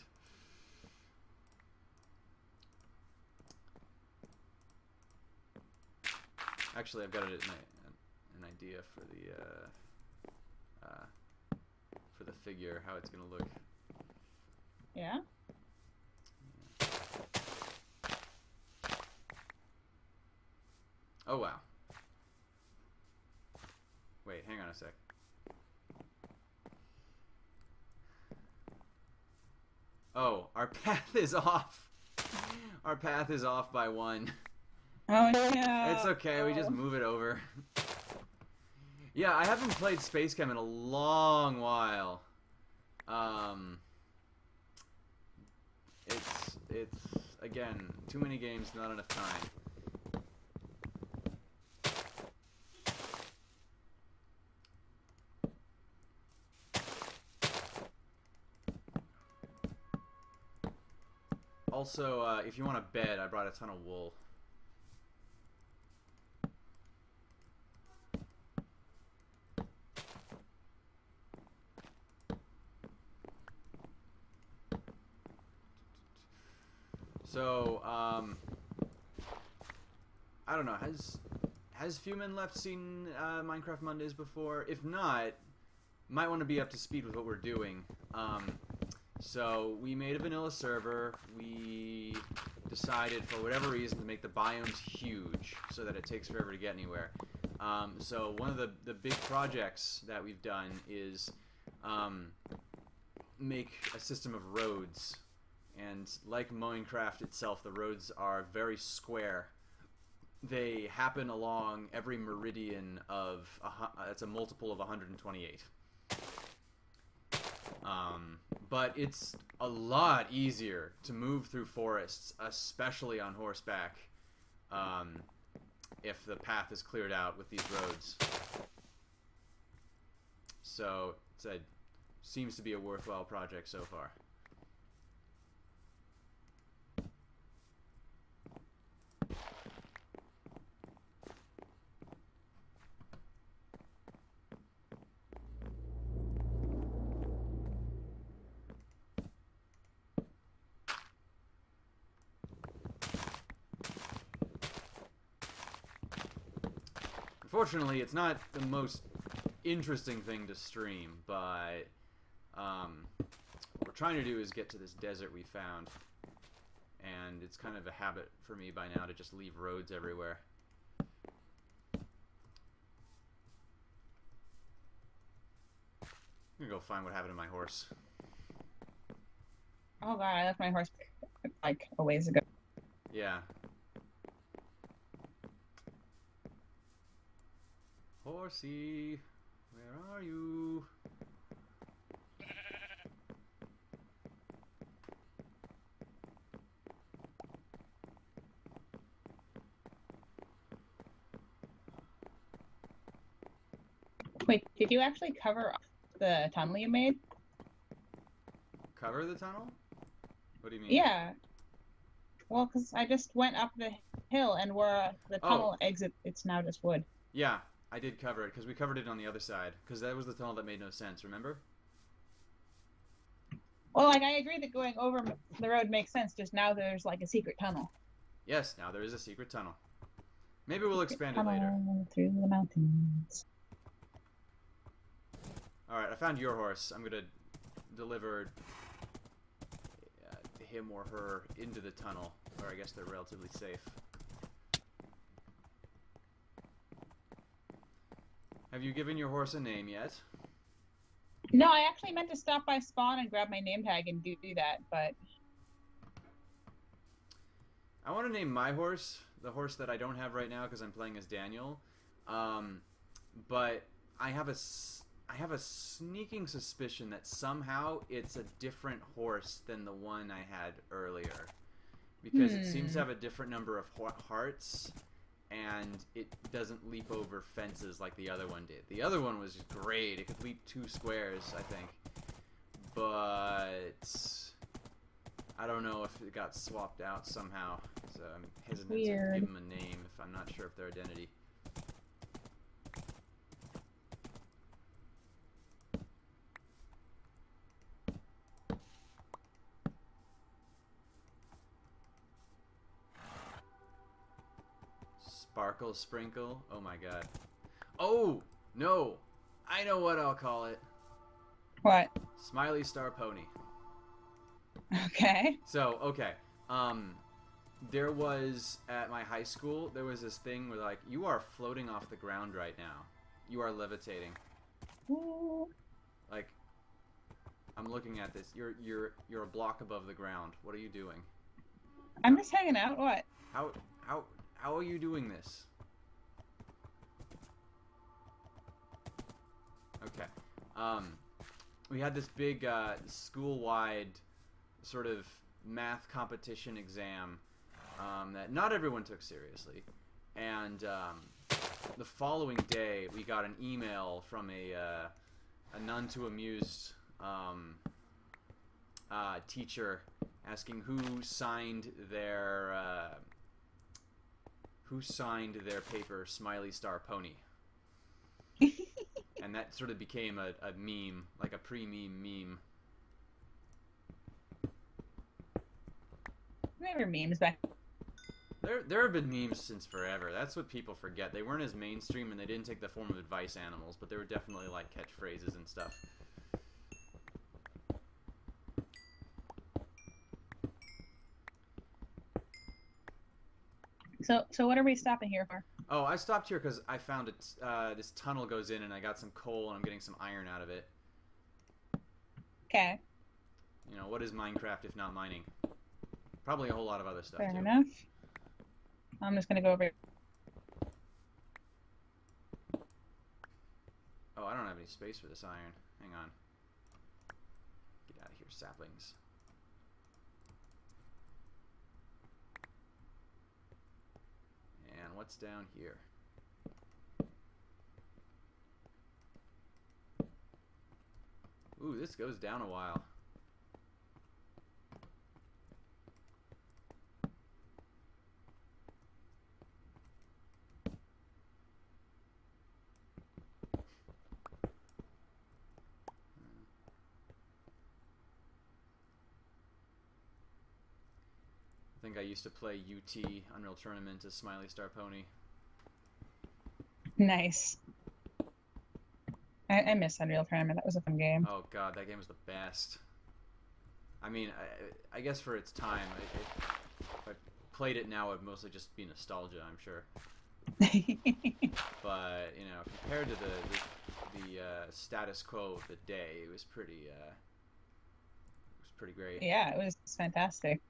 Actually, I've got an, an idea for the uh, uh, for the figure, how it's gonna look. yeah. Oh wow. Wait, hang on a sec. Oh, our path is off. Our path is off by one. Oh no. It's okay, we just move it over. Yeah, I haven't played SpaceChem in a long while. Um, it's it's again too many games, not enough time. Also, uh, if you want a bed, I brought a ton of wool. So, um, I don't know. Has has Fumin left seen uh, Minecraft Mondays before? If not, might want to be up to speed with what we're doing. Um, so we made a vanilla server. We decided, for whatever reason, to make the biomes huge so that it takes forever to get anywhere. Um, so one of the, the big projects that we've done is um, make a system of roads. And like Minecraft itself, the roads are very square. They happen along every meridian of a, uh, it's a multiple of 128. Um, but it's a lot easier to move through forests, especially on horseback, um, if the path is cleared out with these roads. So it seems to be a worthwhile project so far. Unfortunately, it's not the most interesting thing to stream, but um, what we're trying to do is get to this desert we found. And it's kind of a habit for me by now to just leave roads everywhere. I'm gonna go find what happened to my horse. Oh god, I left my horse like a ways ago. Yeah. Horsey, where are you? Wait, did you actually cover up the tunnel you made? Cover the tunnel? What do you mean? Yeah. Well, because I just went up the hill and where the Oh. tunnel exit, it's now just wood. Yeah, I did cover it because we covered it on the other side because that was the tunnel that made no sense. Remember? Well, like I agree that going over the road makes sense. Just now there's like a secret tunnel. Yes. Now there is a secret tunnel. Maybe we'll expand it later. Through the mountains. All right, I found your horse. I'm gonna deliver uh, him or her into the tunnel, where I guess they're relatively safe. Have you given your horse a name yet? No, I actually meant to stop by spawn and grab my name tag and do, do that, but I want to name my horse the horse that I don't have right now because I'm playing as Daniel. Um, but I have a s- I have a sneaking suspicion that somehow it's a different horse than the one I had earlier because it seems to Hmm. have a different number of hearts and it doesn't leap over fences like the other one did. The other one was great; it could leap two squares, I think, but. I don't know if it got swapped out somehow, so I'm hesitant Weird. to give them a name if I'm not sure of their identity. Sparkle Sprinkle? Oh my god. Oh! No! I know what I'll call it. what? Smiley Star Pony. Okay. So, okay. Um there was at my high school, there was this thing where like you are floating off the ground right now. You are levitating. Ooh. Like I'm looking at this. You're you're you're a block above the ground. What are you doing? I'm just hanging out. What? How how how are you doing this? Okay. Um, we had this big uh, school-wide sort of math competition exam um, that not everyone took seriously, and um, the following day we got an email from a uh, a none too amused um, uh, teacher asking who signed their uh, who signed their paper Smiley Star Pony. and that sort of became a, a meme, like a pre-meme meme. Remember memes back. There, there have been memes since forever. That's what people forget. They weren't as mainstream and they didn't take the form of advice animals, but they were definitely like catchphrases and stuff. So, so what are we stopping here for? Oh, I stopped here because I found it. Uh, this tunnel goes in, and I got some coal, and I'm getting some iron out of it. Okay, You know, what is Minecraft if not mining? Probably a whole lot of other stuff fair too. enough. I'm just gonna go over. Oh, I don't have any space for this iron. Hang on. Get out of here, saplings. And what's down here? Ooh, this goes down a while. I used to play UT Unreal Tournament as Smiley Star Pony. Nice. I, I miss Unreal Tournament. That was a fun game. Oh god, that game was the best. I mean, I, I guess for its time, if I played it now, it'd mostly just be nostalgia, I'm sure. But you know, compared to the the, the uh, status quo of the day, it was pretty uh, it was pretty great. yeah, it was fantastic.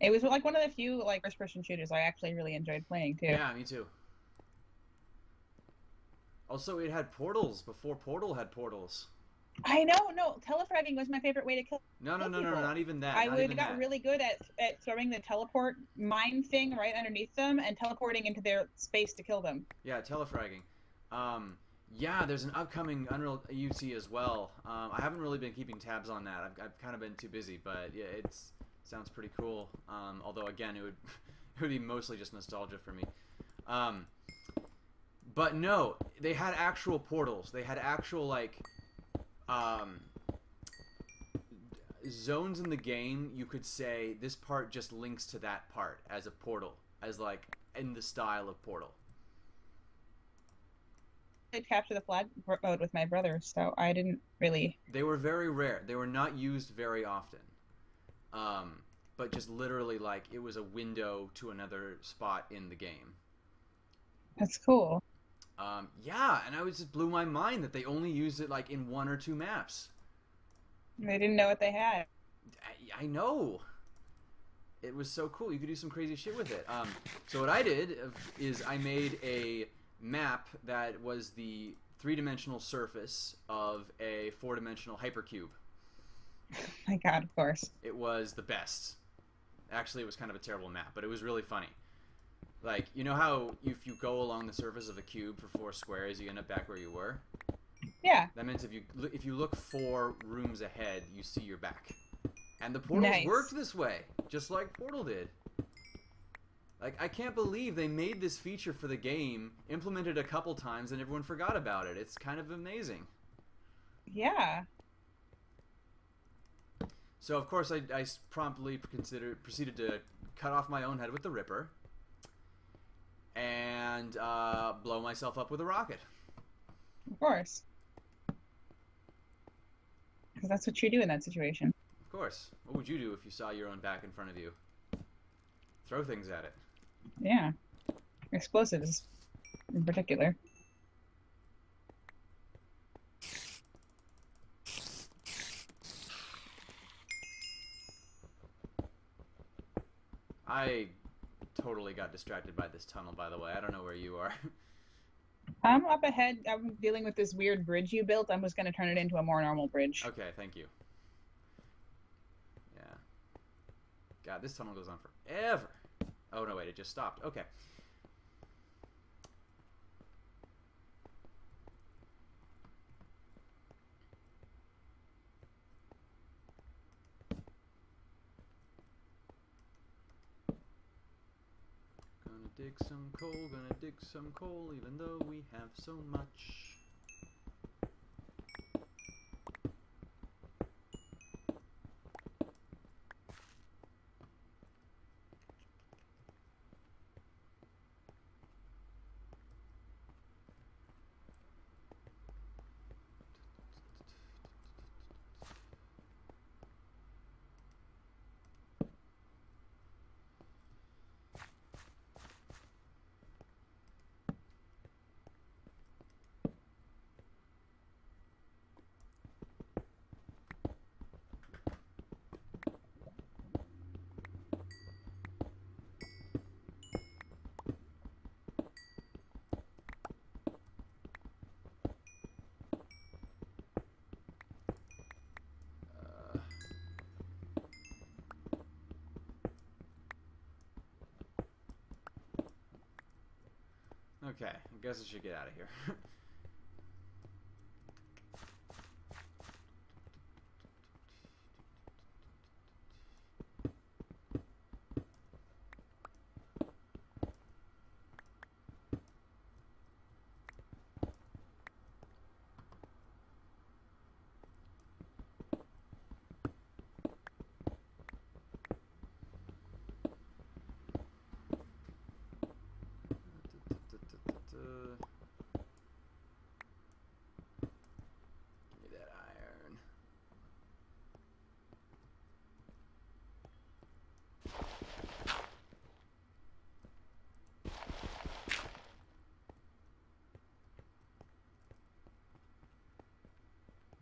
It was like one of the few like first-person shooters I actually really enjoyed playing too. Yeah, me too. Also, it had portals before Portal had portals. I know. No, telefragging was my favorite way to kill. No, no, no, no, no, not even that. I would got that. really good at at throwing the teleport mine thing right underneath them and teleporting into their space to kill them. Yeah, telefragging. Um, yeah, there's an upcoming Unreal UT as well. Um, I haven't really been keeping tabs on that. I've, I've kind of been too busy, but yeah, it's sounds pretty cool. Um, although again, it would it would be mostly just nostalgia for me. Um, but no, they had actual portals. They had actual like um, zones in the game. You could say this part just links to that part as a portal, as like in the style of Portal. I did capture the flag mode with my brother, so I didn't really. They were very rare. They were not used very often. Um, but just literally like it was a window to another spot in the game. That's cool. Um, yeah, and I was just blew my mind that they only used it like in one or two maps. They didn't know what they had. I, I know. It was so cool. You could do some crazy shit with it. Um, so what I did is I made a map that was the three-dimensional surface of a four-dimensional hypercube. My God, of course. It was the best. Actually, it was kind of a terrible map, but it was really funny. Like, you know how if you go along the surface of a cube for four squares, you end up back where you were? Yeah. That means if you if you look four rooms ahead, you see your back. And the portals Nice. worked this way, just like Portal did. Like I can't believe they made this feature for the game, implemented a couple times, and everyone forgot about it. It's kind of amazing. Yeah. So of course I promptly considered proceeded to cut off my own head with the Ripper, and uh, blow myself up with a rocket. Of course. Because that's what you do in that situation. Of course. What would you do if you saw your own back in front of you? Throw things at it. Yeah. Explosives, in particular. I totally got distracted by this tunnel, by the way. I don't know where you are. I'm up ahead. I'm dealing with this weird bridge you built. I'm just going to turn it into a more normal bridge. okay, thank you. Yeah. God, this tunnel goes on forever. Oh, no, wait, it just stopped. Okay. Dig some coal, gonna dig some coal, even though we have so much. Okay, I guess I should get out of here. Give me that iron.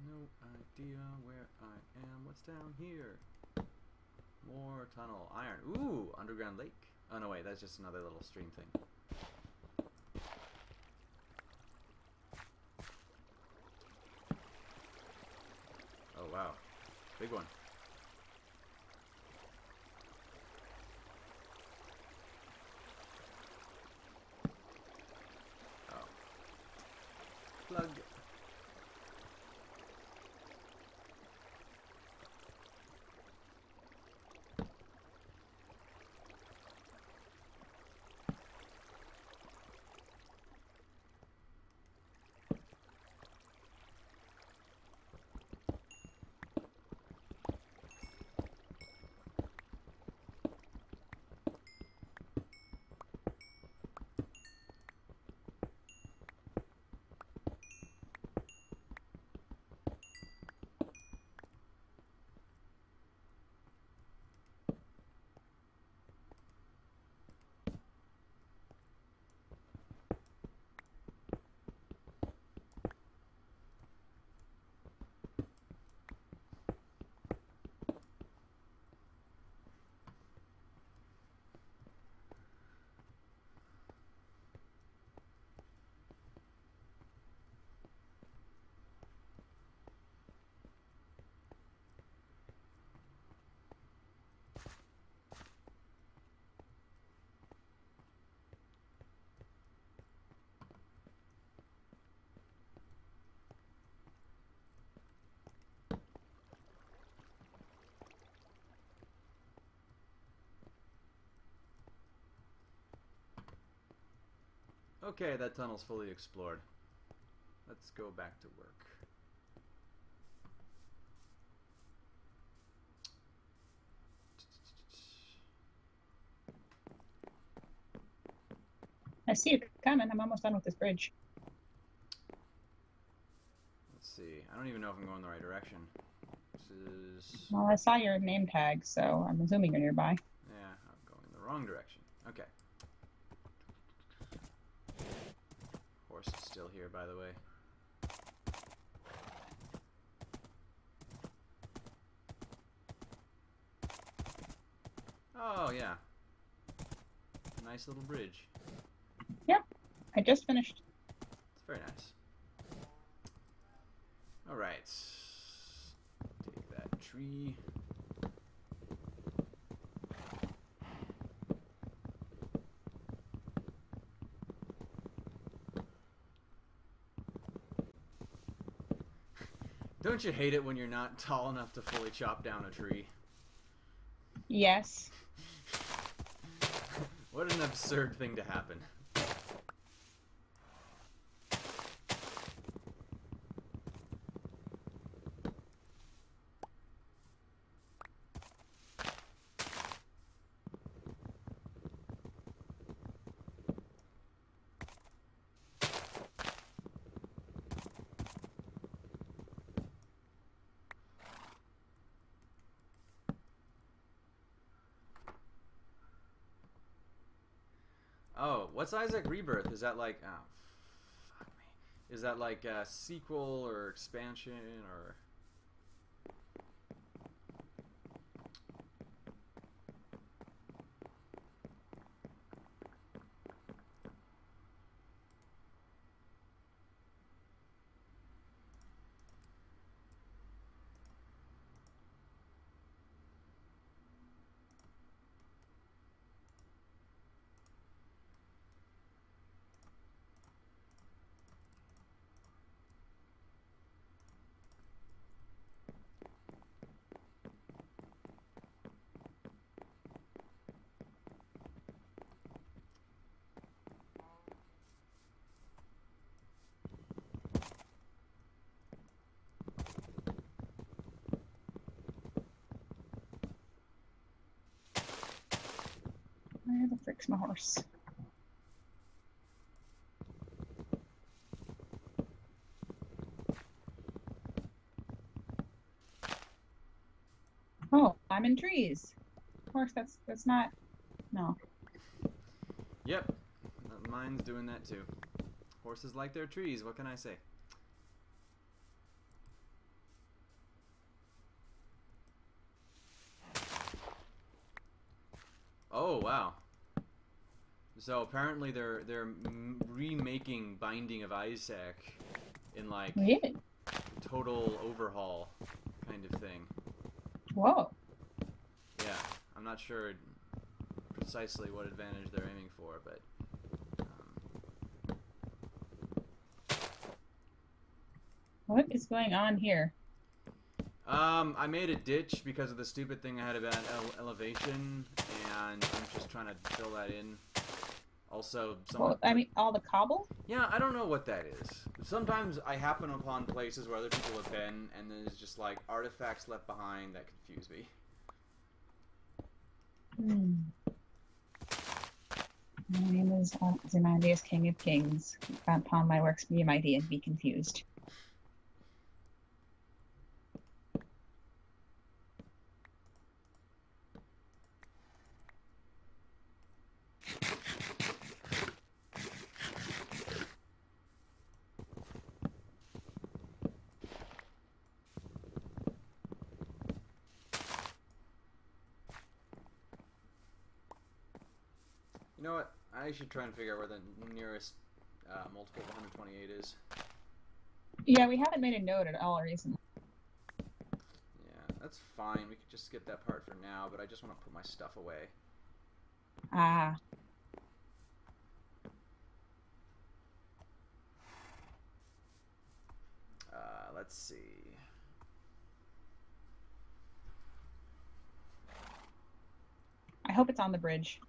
No idea where I am. What's down here? More tunnel. Iron. Ooh, underground lake. Oh no, wait, that's just another little stream thing. Oh wow, big one. Oh. Plug. Okay, that tunnel's fully explored. Let's go back to work. I see you coming. I'm almost done with this bridge. Let's see. I don't even know if I'm going the right direction. This is. Well, I saw your name tag, so I'm assuming you're nearby. Yeah, I'm going the wrong direction. Okay. Horse is still here, by the way. Oh, yeah. Nice little bridge. Yep, I just finished. It's very nice. Alright. Take that tree. Don't you hate it when you're not tall enough to fully chop down a tree? Yes. What an absurd thing to happen. Oh, what's Isaac Rebirth? Is that like oh fuck me. Is that like a sequel or expansion or Frick's my horse? Oh, I'm in trees. Of course, that's that's not. No. Yep. Mine's doing that too. Horses like their trees, what can I say? Oh wow. So apparently they're they're remaking Binding of Isaac in like Yeah. total overhaul kind of thing. Whoa. Yeah, I'm not sure precisely what advantage they're aiming for, but um, What is going on here? Um, I made a ditch because of the stupid thing I had about ele- elevation, and I'm just trying to fill that in. Also, someone. Well, I mean, all the cobble. yeah, I don't know what that is. Sometimes I happen upon places where other people have been, and there's just like artifacts left behind that confuse me. Hmm. My name is uh, Ozymandias, King of Kings. Upon my works be mighty and be confused. You know what? I should try and figure out where the nearest uh, multiple of 128 is. Yeah, we haven't made a note at all recently. Yeah, that's fine. We could just skip that part for now, but I just want to put my stuff away. Ah. Uh, let's see. I hope it's on the bridge.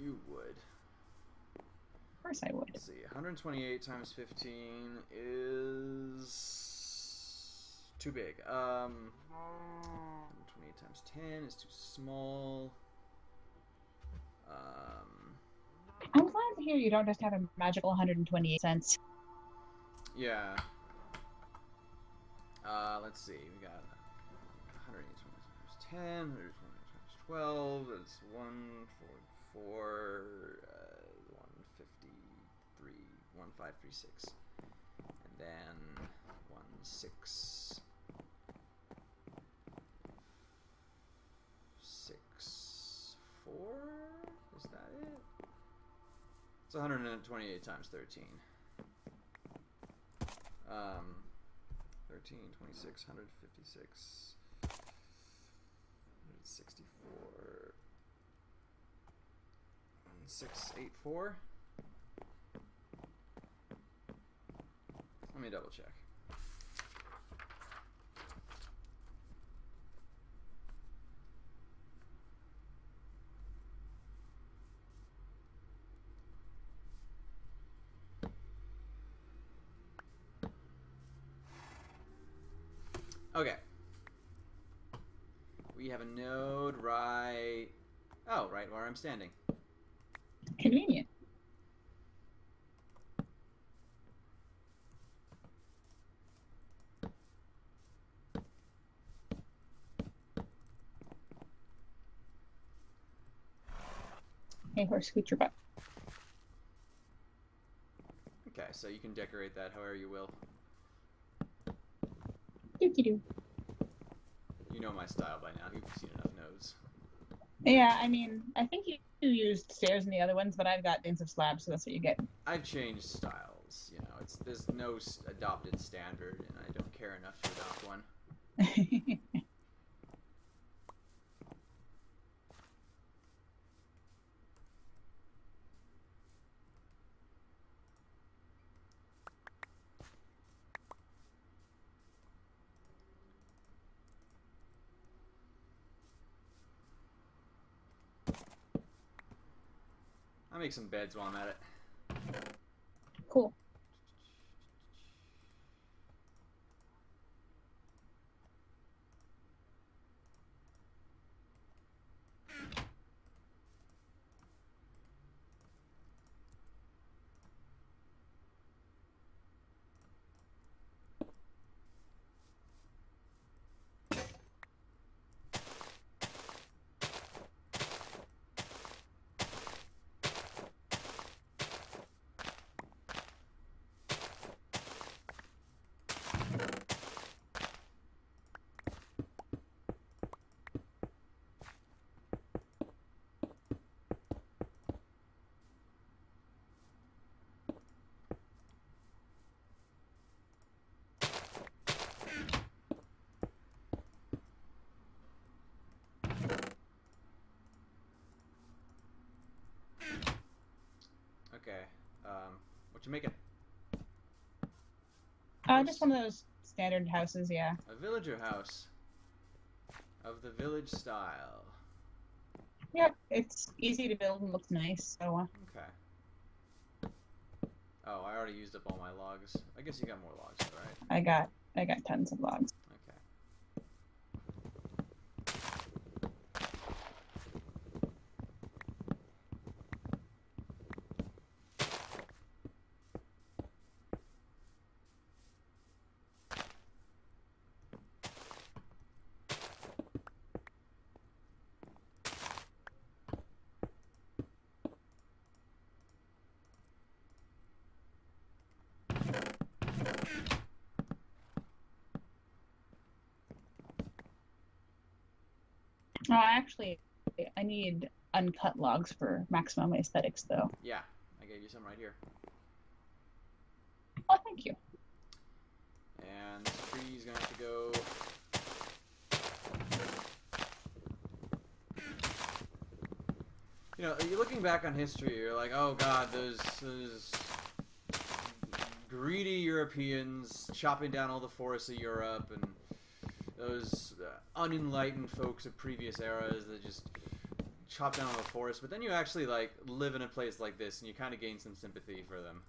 You would. Of course I would. Let's see. 128 times 15 is too big. Um, 128 times 10 is too small. Um, I'm glad to hear you don't just have a magical 128 sense. yeah. Uh, let's see. We got 128 times 10, 128 times 12. That's 144, uh, 153, 1536. And then 16. Six, four? Is that it? It's 128 times 13. Um, 13, 26, 156, 164, 684. Let me double check. Okay. We have a node right... Oh, right where I'm standing. Convenient. Hey, horse, scoot your butt. Okay, so you can decorate that however you will. Dookie doo. You know my style by now. You've seen enough nodes. Yeah, I mean, I think you, used stairs in the other ones, but I've got dents of slabs, so that's what you get. I've changed styles. You know, it's there's no adopted standard, and I don't care enough to adopt one. I'll make some beds while I'm at it. cool. Okay. Um, what you making? Uh, just one of those standard houses, yeah. A villager house of the village style. Yep, it's easy to build and looks nice, so uh, Okay. Oh, I already used up all my logs. I guess you got more logs, right? I got I got tons of logs. Okay. Oh, actually, I need uncut logs for maximum aesthetics, though. Yeah, I gave you some right here. Oh, thank you. And this tree is gonna have to go. You know, you're looking back on history, you're like, oh god, those those greedy Europeans chopping down all the forests of Europe, and those uh, unenlightened folks of previous eras that just chop down all the forest. But then you actually like live in a place like this, and you kind of gain some sympathy for them,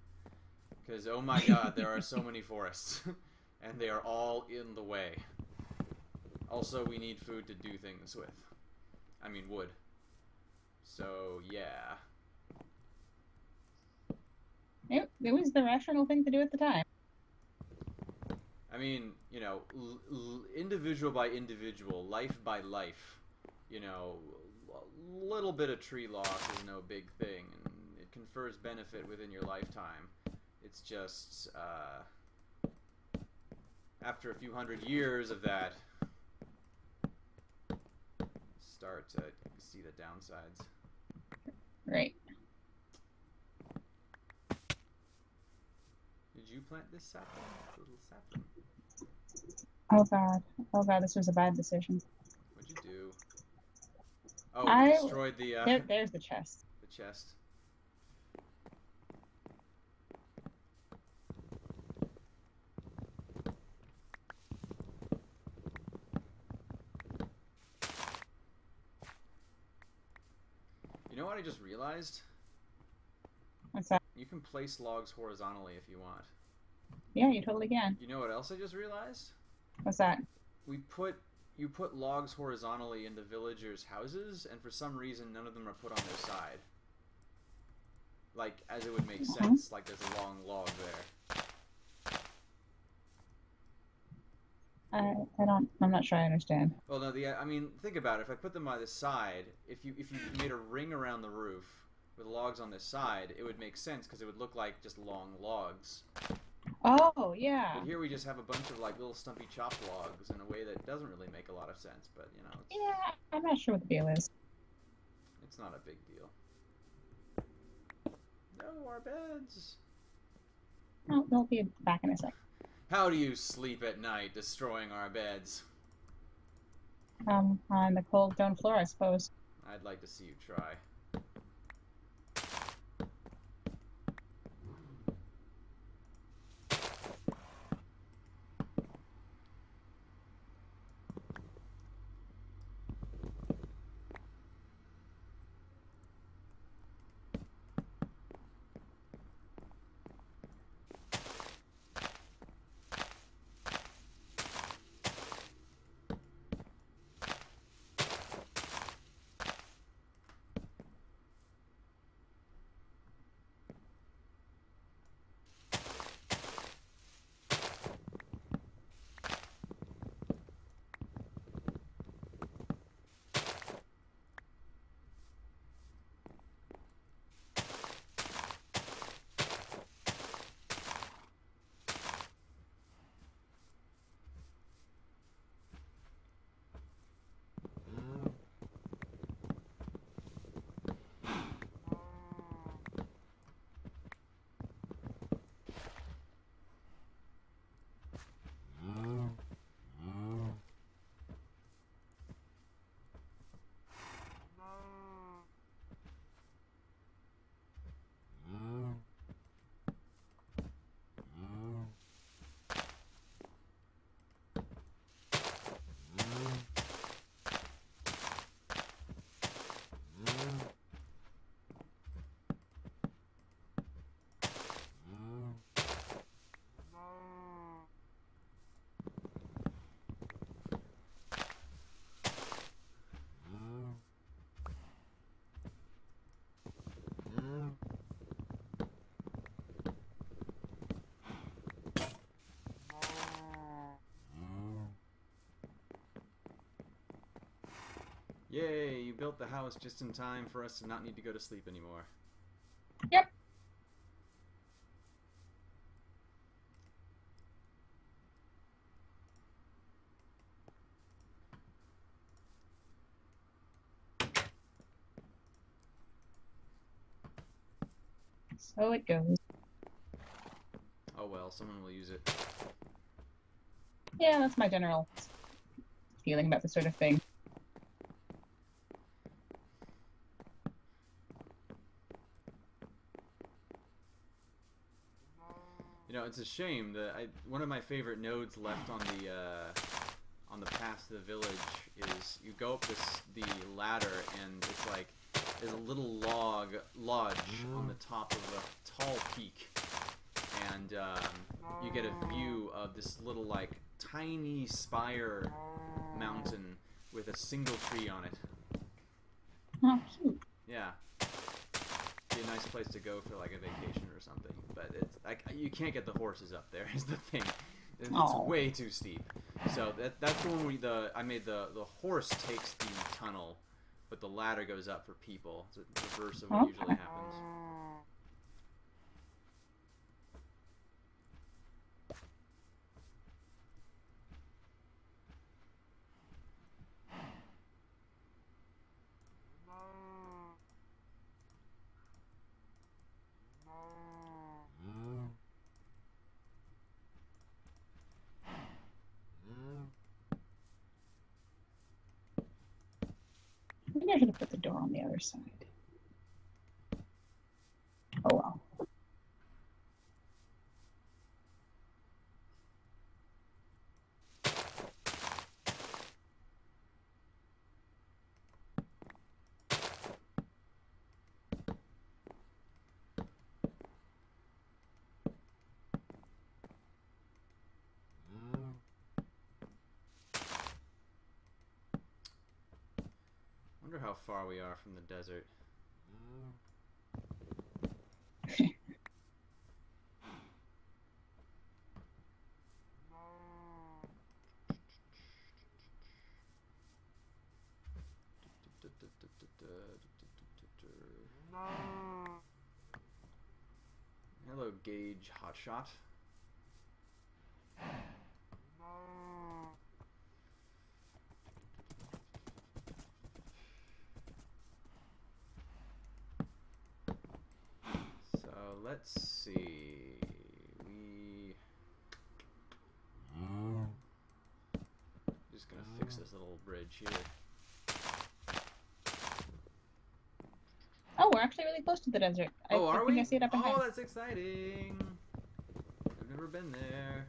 because oh my god, there are so many forests, and they are all in the way. Also, we need food to do things with. I mean, wood. So yeah. It, it was the rational thing to do at the time. I mean, you know, l- l- individual by individual, life by life, you know, a little bit of tree loss is no big thing, and it confers benefit within your lifetime. It's just, uh, after a few hundred years of that, start to see the downsides. Right. Did you plant this sapling? Little sapling. Oh god. Oh god, this was a bad decision. What'd you do? Oh, I- destroyed the uh, There, there's the chest. the chest. You know what I just realized? What's that? You can place logs horizontally if you want. Yeah, you totally can. You know what else I just realized? What's that? we put you put logs horizontally in the villagers' houses, and for some reason none of them are put on their side. Like as it would make Mhm. sense, like there's a long log there. I, I don't. I'm not sure I understand. Well, no, the I mean, think about it. If I put them by the side, if you if you made a ring around the roof with logs on this side, it would make sense because it would look like just long logs. Oh yeah. But here we just have a bunch of like little stumpy chop logs in a way that doesn't really make a lot of sense. But you know, Yeah, I'm not sure what the deal is. it's not a big deal. No, our beds. Oh, they'll be back in a sec. How do you sleep at night, destroying our beds? Um, on the cold stone floor, I suppose. I'd like to see you try. Yay, you built the house just in time for us to not need to go to sleep anymore. Yep. So it goes. Oh well, someone will use it. Yeah, that's my general feeling about this sort of thing. It's a shame that I, one of my favorite nodes left on the uh, on the path to the village is you go up this the ladder and it's like there's a little log lodge on the top of a tall peak, and um, you get a view of this little like tiny spire mountain with a single tree on it. Oh, cute. Yeah. Be a nice place to go for like a vacation or something. But it's like you can't get the horses up there is the thing. It's Aw. way too steep. So that that's the one we the I made the the horse takes the tunnel, but the ladder goes up for people. It's the reverse of what Okay. usually happens. Maybe I should have put the door on the other side. How far we are from the desert. Hello, Gage Hotshot. So let's see. We just gonna fix this little bridge here. Oh, we're actually really close to the desert. I, oh, I are think we? I see it up ahead. oh, that's exciting. I've never been there.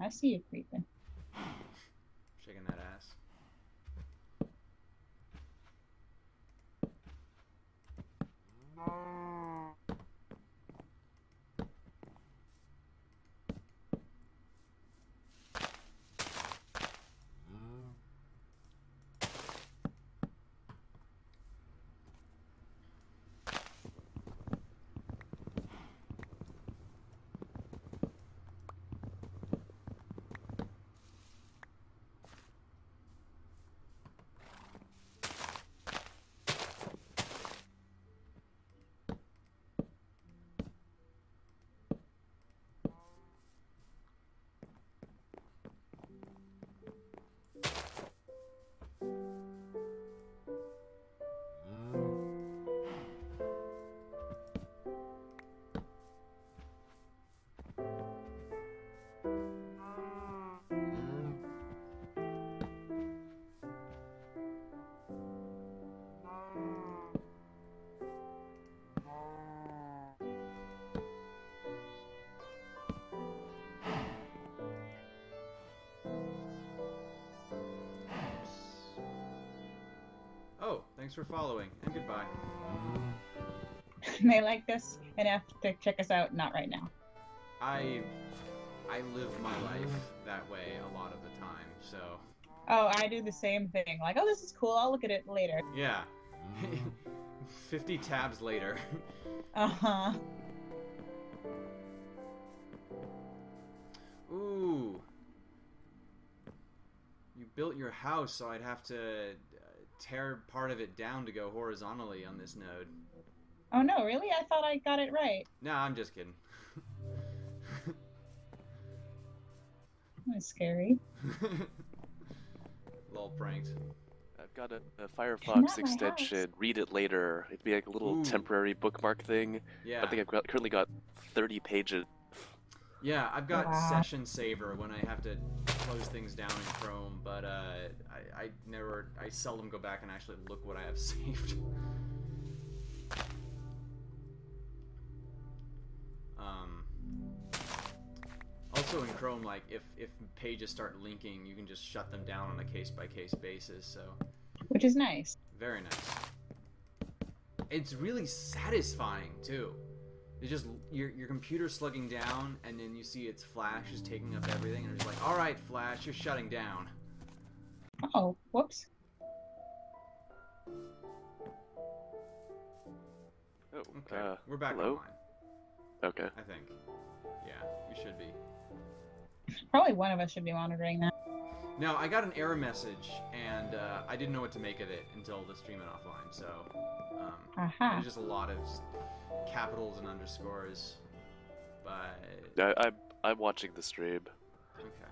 I see you creeping. Oh, thanks for following, and goodbye. they like this enough to check us out. Not right now. I I live my life that way a lot of the time, so Oh, I do the same thing. Like, oh, this is cool. I'll look at it later. yeah. 50 tabs later. Uh huh. Ooh. You built your house, so I'd have to tear part of it down to go horizontally on this node. Oh no, really? I thought I got it right. No, I'm just kidding. That was scary. Lol pranked. I've got a, a Firefox extension. house. Read it later. It'd be like a little Ooh. temporary bookmark thing. Yeah. I think I've got, currently got 30 pages. Yeah, I've got Wow. Session Saver when I have to close things down in Chrome, but uh, I, I never, I seldom go back and actually look what I have saved. um, also in Chrome, like if if pages start linking, you can just shut them down on a case by case basis. So Which is nice. very nice. It's really satisfying too. It's just your your computer slugging down, and then you see its flash is taking up everything, and it's like, all right, Flash, you're shutting down. Oh, whoops. Oh, Okay, uh, we're back hello? online. okay. I think. Yeah, we should be. Probably one of us should be monitoring that. No, I got an error message, and uh, I didn't know what to make of it until the stream went offline. So um, Aha. there's just a lot of capitals and underscores. But I, I'm, I'm watching the stream. okay.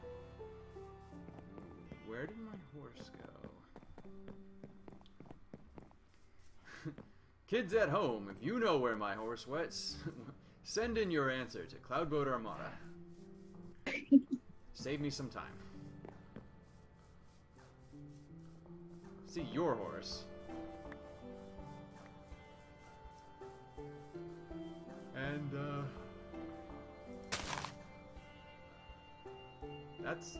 Where did my horse go? Kids at home, if you know where my horse went, send in your answer to Cloudboat Armada. Save me some time. See your horse. And, uh. That's.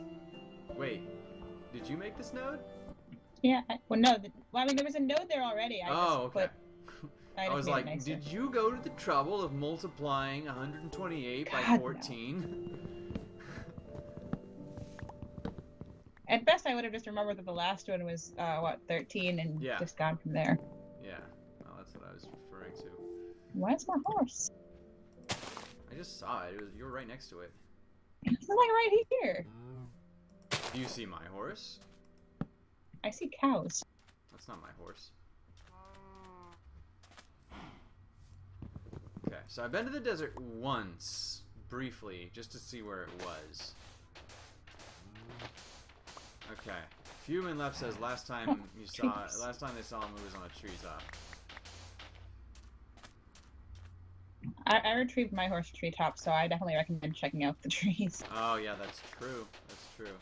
Wait. Did you make this node? Yeah. Well, no. The, well, I mean, there was a node there already. I oh, just okay. put I, I was like, did you go to the trouble of multiplying 128 by God, no. At best, I would have just remembered that the last one was uh, what 13, and Yeah. just gone from there. Yeah, well, that's what I was referring to. Where's my horse? I just saw it. it was, you were right next to it. It's like right here. Do you see my horse? I see cows. That's not my horse. Okay, so I've been to the desert once, briefly, just to see where it was. Okay. Fewman left says last time oh, you saw last time they saw him it was on a treetop. I, I retrieved my horse treetop, so I definitely recommend checking out the trees. Oh yeah, that's true. That's true.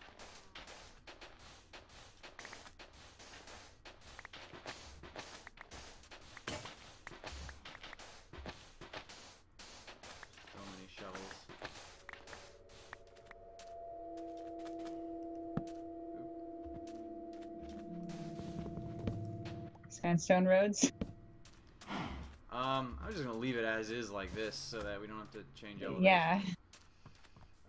Sandstone roads. Um, I'm just gonna leave it as is like this, so that we don't have to change elevation. Yeah.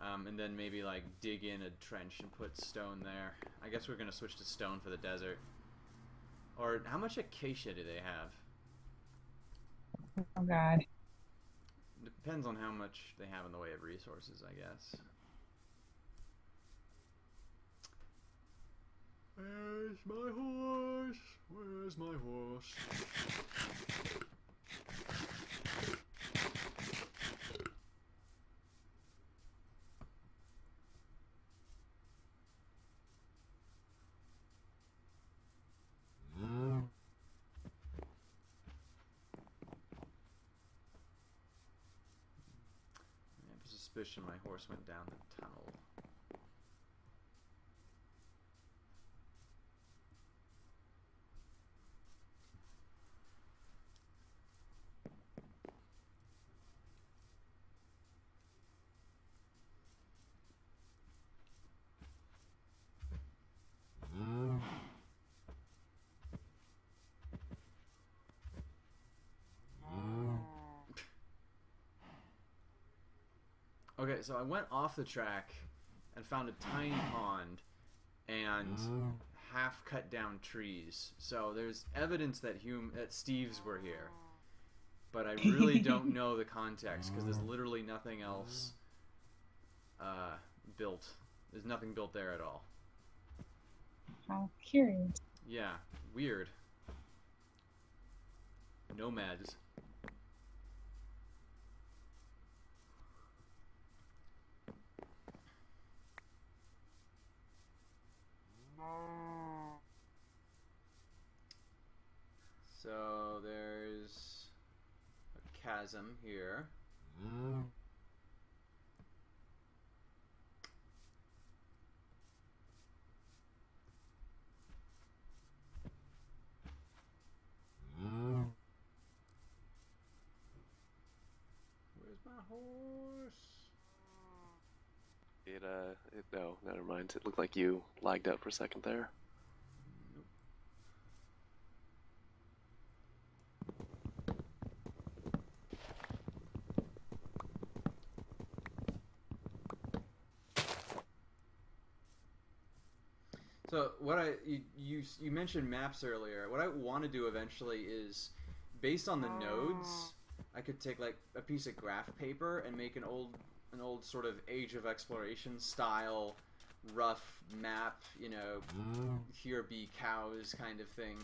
Um, and then maybe like dig in a trench and put stone there. I guess we're gonna switch to stone for the desert. Or how much acacia do they have? Oh god. Depends on how much they have in the way of resources, I guess. Where's my horse? Where's my horse? I have a suspicion my horse went down the tunnel. Okay, so I went off the track and found a tiny pond and half cut down trees. So there's evidence that hum- that Steve's were here. But I really don't know the context because there's literally nothing else uh, built. There's nothing built there at all. How curious. Yeah, weird. Nomads. So there's a chasm here. Mm. Where's my horse? It uh, it, no, never mind. It looked like you lagged out for a second there. So what I you, you you mentioned maps earlier. What I want to do eventually is, based on the nodes, I could take like a piece of graph paper and make an old an old sort of Age of Exploration style rough map. You know, here be cows kind of thing.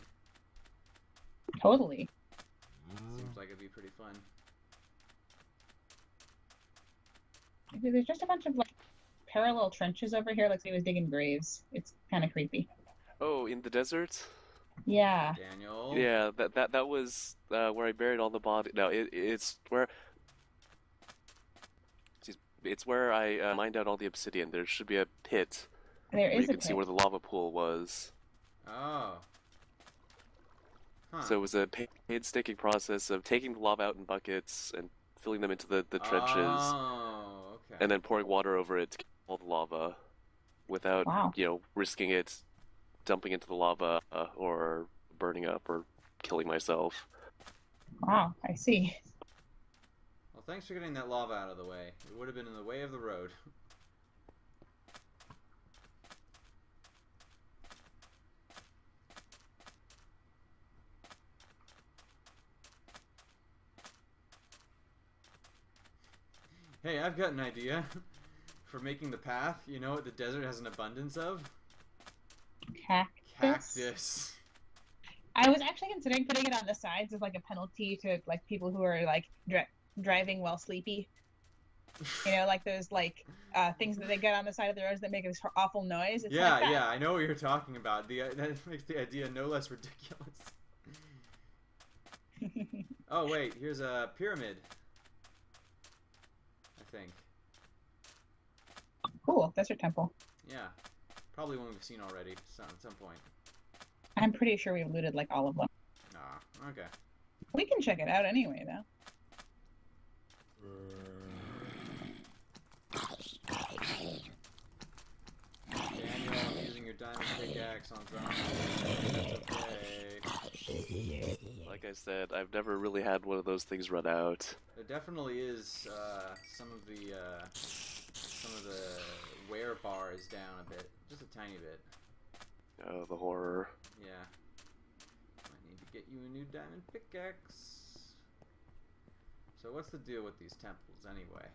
Totally. Seems like it'd be pretty fun. There's just a bunch of like parallel trenches over here, like he was digging graves. It's kind of creepy. Oh, in the desert? Yeah. Daniel. Yeah, that that that was uh, where I buried all the body. No, it, it's where. Jeez, It's where I uh, mined out all the obsidian. There should be a pit There where is you a can see where the lava pool was. Oh. Huh. So it was a painstaking process of taking the lava out in buckets and filling them into the, the trenches, Oh, okay. and then pouring water over it to kill all the lava, without Wow. you know risking it dumping into the lava uh, or burning up or killing myself. Wow, I see. Thanks for getting that lava out of the way. It would have been in the way of the road. Hey, I've got an idea for making the path. You know what the desert has an abundance of? Cactus. Cactus. I was actually considering putting it on the sides as like a penalty to like people who are like driving while sleepy. You know, like those like uh, things that they get on the side of the roads that make this awful noise. It's yeah, like yeah, I know what you're talking about. The that makes the idea no less ridiculous. Oh wait, here's a pyramid. I think. cool. that's your temple. Yeah, probably one we've seen already some, at some point. I'm pretty sure we've looted like all of them. Ah, okay. We can check it out anyway, though. Daniel, I'm using your diamond pickaxe on zombies. Okay. Like I said, I've never really had one of those things run out. There definitely is uh, some of the uh, some of the wear bar is down a bit, just a tiny bit. Oh, the horror. Yeah. I need to get you a new diamond pickaxe. So what's the deal with these temples anyway?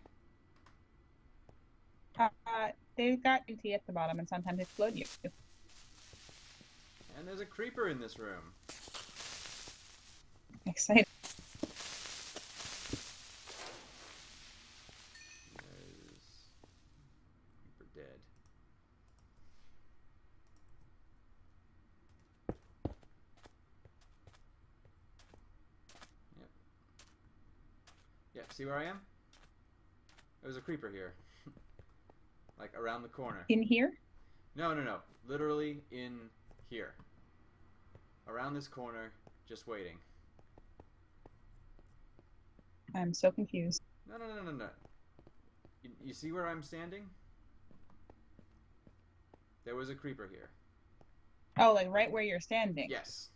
Uh, they've got TNT at the bottom, and sometimes explode you. And there's a creeper in this room. Excited. There's creeper dead. Yep. Yep, see where I am? There's a creeper here. like around the corner. In here? No, no, no. Literally in here. Around this corner, just waiting. I'm so confused. No, no, no, no, no. You, you see where I'm standing? There was a creeper here. Oh, like right where you're standing. Yes.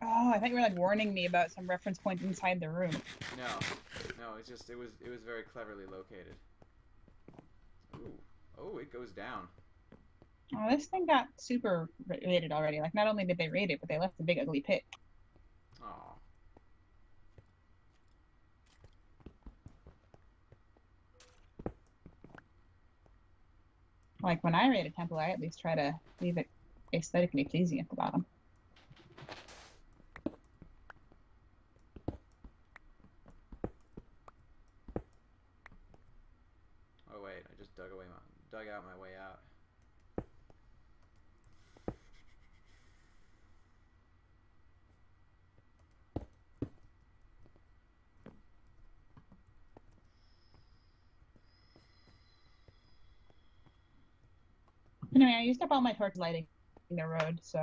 Oh, I thought you were like warning me about some reference point inside the room. No. No, it's just it was it was very cleverly located. Ooh. Oh, it goes down. Oh, this thing got super ra- rated already. Like, not only did they rate it, but they left a big ugly pit. Aw. Like when I rate a temple, I at least try to leave it aesthetically pleasing at the bottom. Oh wait, I just dug away my dug out my way out. Anyway, I used up all my torch lighting in the road, so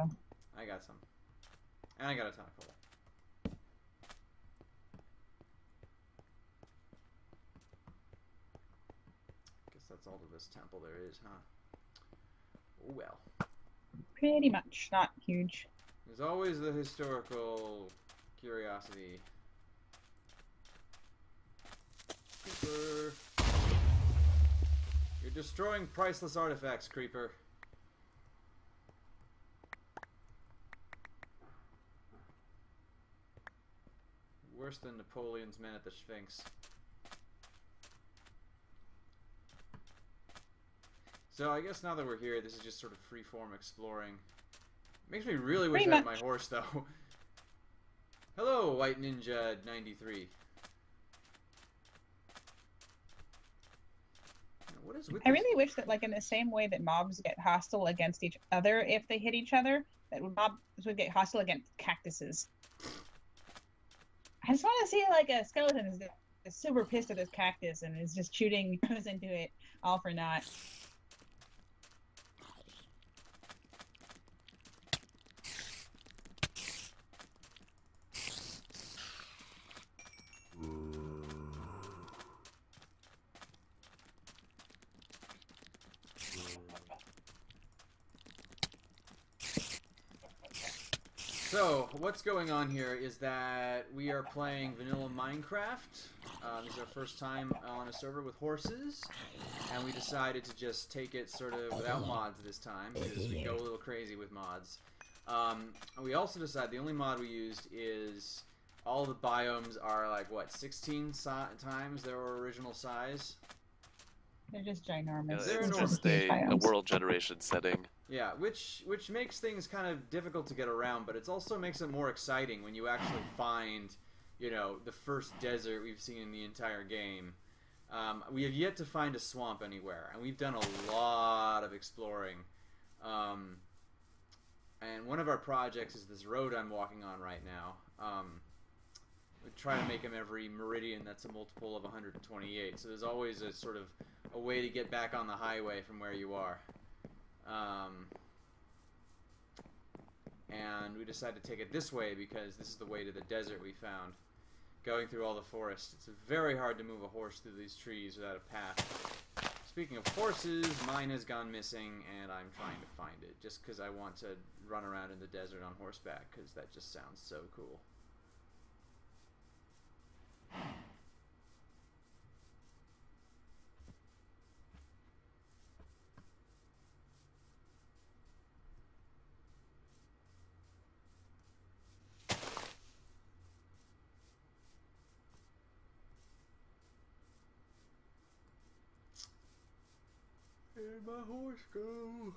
I got some. And I got a ton of coal. Guess that's all to this temple there is, huh? Oh well. pretty much not huge. There's always the historical curiosity. Creeper. You're destroying priceless artifacts, Creeper. Worse than Napoleon's men at the Sphinx. So I guess now that we're here, this is just sort of freeform exploring. Makes me really wish Pretty I had my horse though. Hello, White Ninja 93. What is with I this- really wish that, like, in the same way that mobs get hostile against each other if they hit each other, that mobs would get hostile against cactuses. I just want to see like a skeleton is super pissed at this cactus and is just shooting arrows into it all for naught. What's going on here is that we are playing vanilla Minecraft. Uh, this is our first time on a server with horses, and we decided to just take it sort of without mods this time because we go a little crazy with mods. Um, we also decided the only mod we used is all the biomes are like what 16 si- times their original size. They're just Yeah, ginormous. They're it's enormous. just a, a world generation setting. Yeah, which which makes things kind of difficult to get around, but it also makes it more exciting when you actually find, you know, the first desert we've seen in the entire game. Um, we have yet to find a swamp anywhere, and we've done a lot of exploring. Um, and one of our projects is this road I'm walking on right now. Um, we try to make them every meridian that's a multiple of 128. So there's always a sort of a way to get back on the highway from where you are. Um, and we decided to take it this way because this is the way to the desert we found. Going through all the forest, it's very hard to move a horse through these trees without a path. Speaking of horses, mine has gone missing, and I'm trying to find it just because I want to run around in the desert on horseback because that just sounds so cool. Where'd my horse go?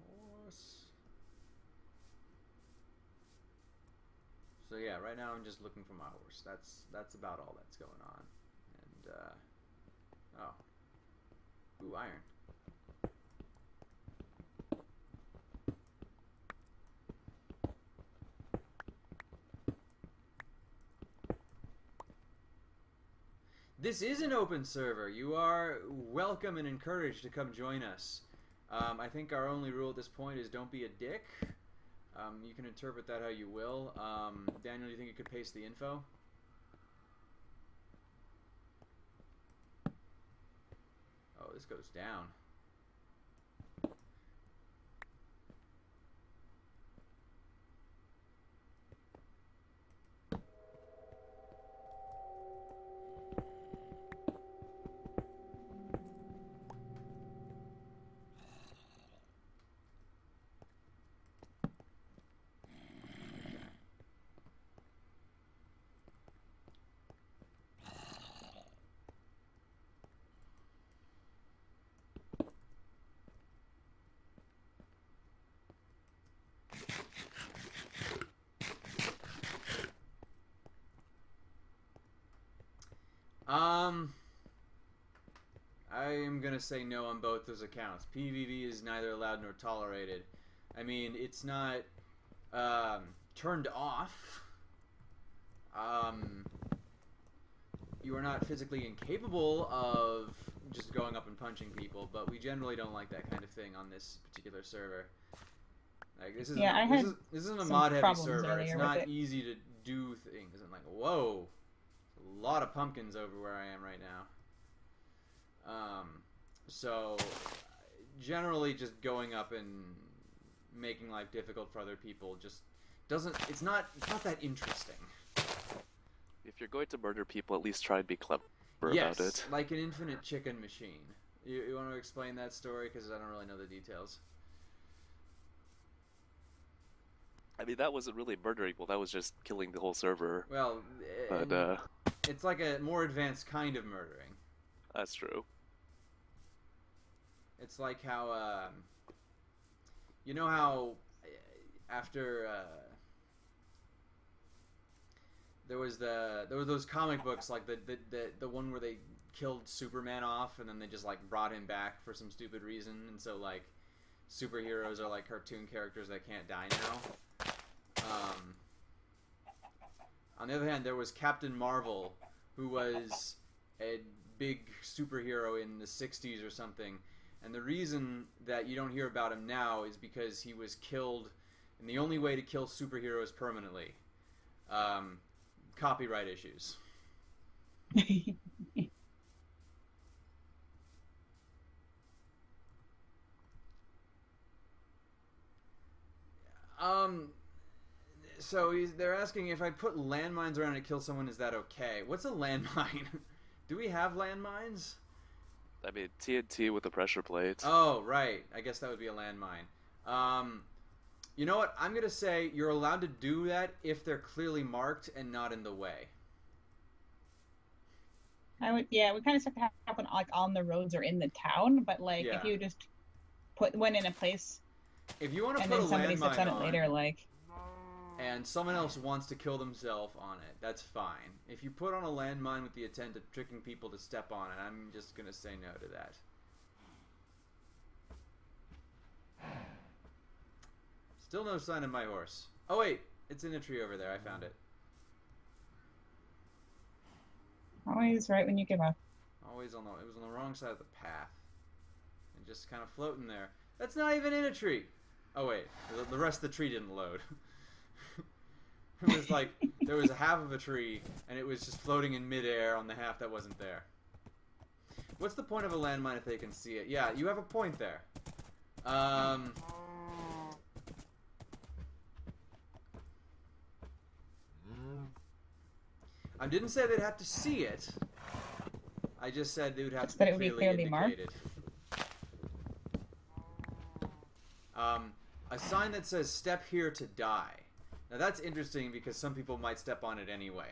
Horse. So yeah, right now I'm just looking for my horse. That's that's about all that's going on. And uh iron. This is an open server. You are welcome and encouraged to come join us. Um, I think our only rule at this point is don't be a dick. Um, you can interpret that how you will. Um, Daniel, do you think you could paste the info? Oh, this goes down. Um, I am gonna say no on both those accounts. PVP is neither allowed nor tolerated. I mean, it's not um, turned off. Um, you are not physically incapable of just going up and punching people, but we generally don't like that kind of thing on this particular server. Like this is yeah, this, is, this isn't a mod heavy server. It's not it. easy to do things. And like, whoa, a lot of pumpkins over where I am right now. Um, so generally, just going up and making life difficult for other people just doesn't. It's not. It's not that interesting. If you're going to murder people, at least try and be clever yes, about it. like an infinite chicken machine. You, you want to explain that story because I don't really know the details. I mean, that wasn't really murdering people. That was just killing the whole server. Well, But uh, it's like a more advanced kind of murdering. that's true. It's like how, um, you know how uh, after uh, there was the there were those comic books like the, the the the one where they killed Superman off and then they just like brought him back for some stupid reason and so like superheroes are like cartoon characters that can't die now. Um, on the other hand, there was Captain Marvel, who was a big superhero in the 60s or something. And the reason that you don't hear about him now is because he was killed and the only way to kill superheroes permanently. Um, copyright issues. Um, so he's, they're asking if I put landmines around to kill someone, is that okay? What's a landmine? Do we have landmines? I mean, TNT with the pressure plate. Oh, right. I guess that would be a landmine. Um, you know what? I'm gonna say you're allowed to do that if they're clearly marked and not in the way. I would, yeah, we kind of stuff to happen like on the roads or in the town, but like Yeah. if you just put one in a place If you want to and put then a somebody steps landmine on it on, later, like and someone else wants to kill themselves on it, that's fine. If you put on a landmine with the intent of tricking people to step on it, I'm just gonna say no to that. Still no sign of my horse. Oh wait, it's in a tree over there. I found it. always right when you give up. Always on the. It was on the wrong side of the path, and just kind of floating there. That's not even in a tree. Oh wait, the, the rest of the tree didn't load. it was like there was a half of a tree, and it was just floating in midair on the half that wasn't there. What's the point of a landmine if they can see it? Yeah, you have a point there. Um. I didn't say they'd have to see it. I just said they would have Just to be it would be clearly clearly marked? Um, a sign that says "Step here to die." Now that's interesting because some people might step on it anyway,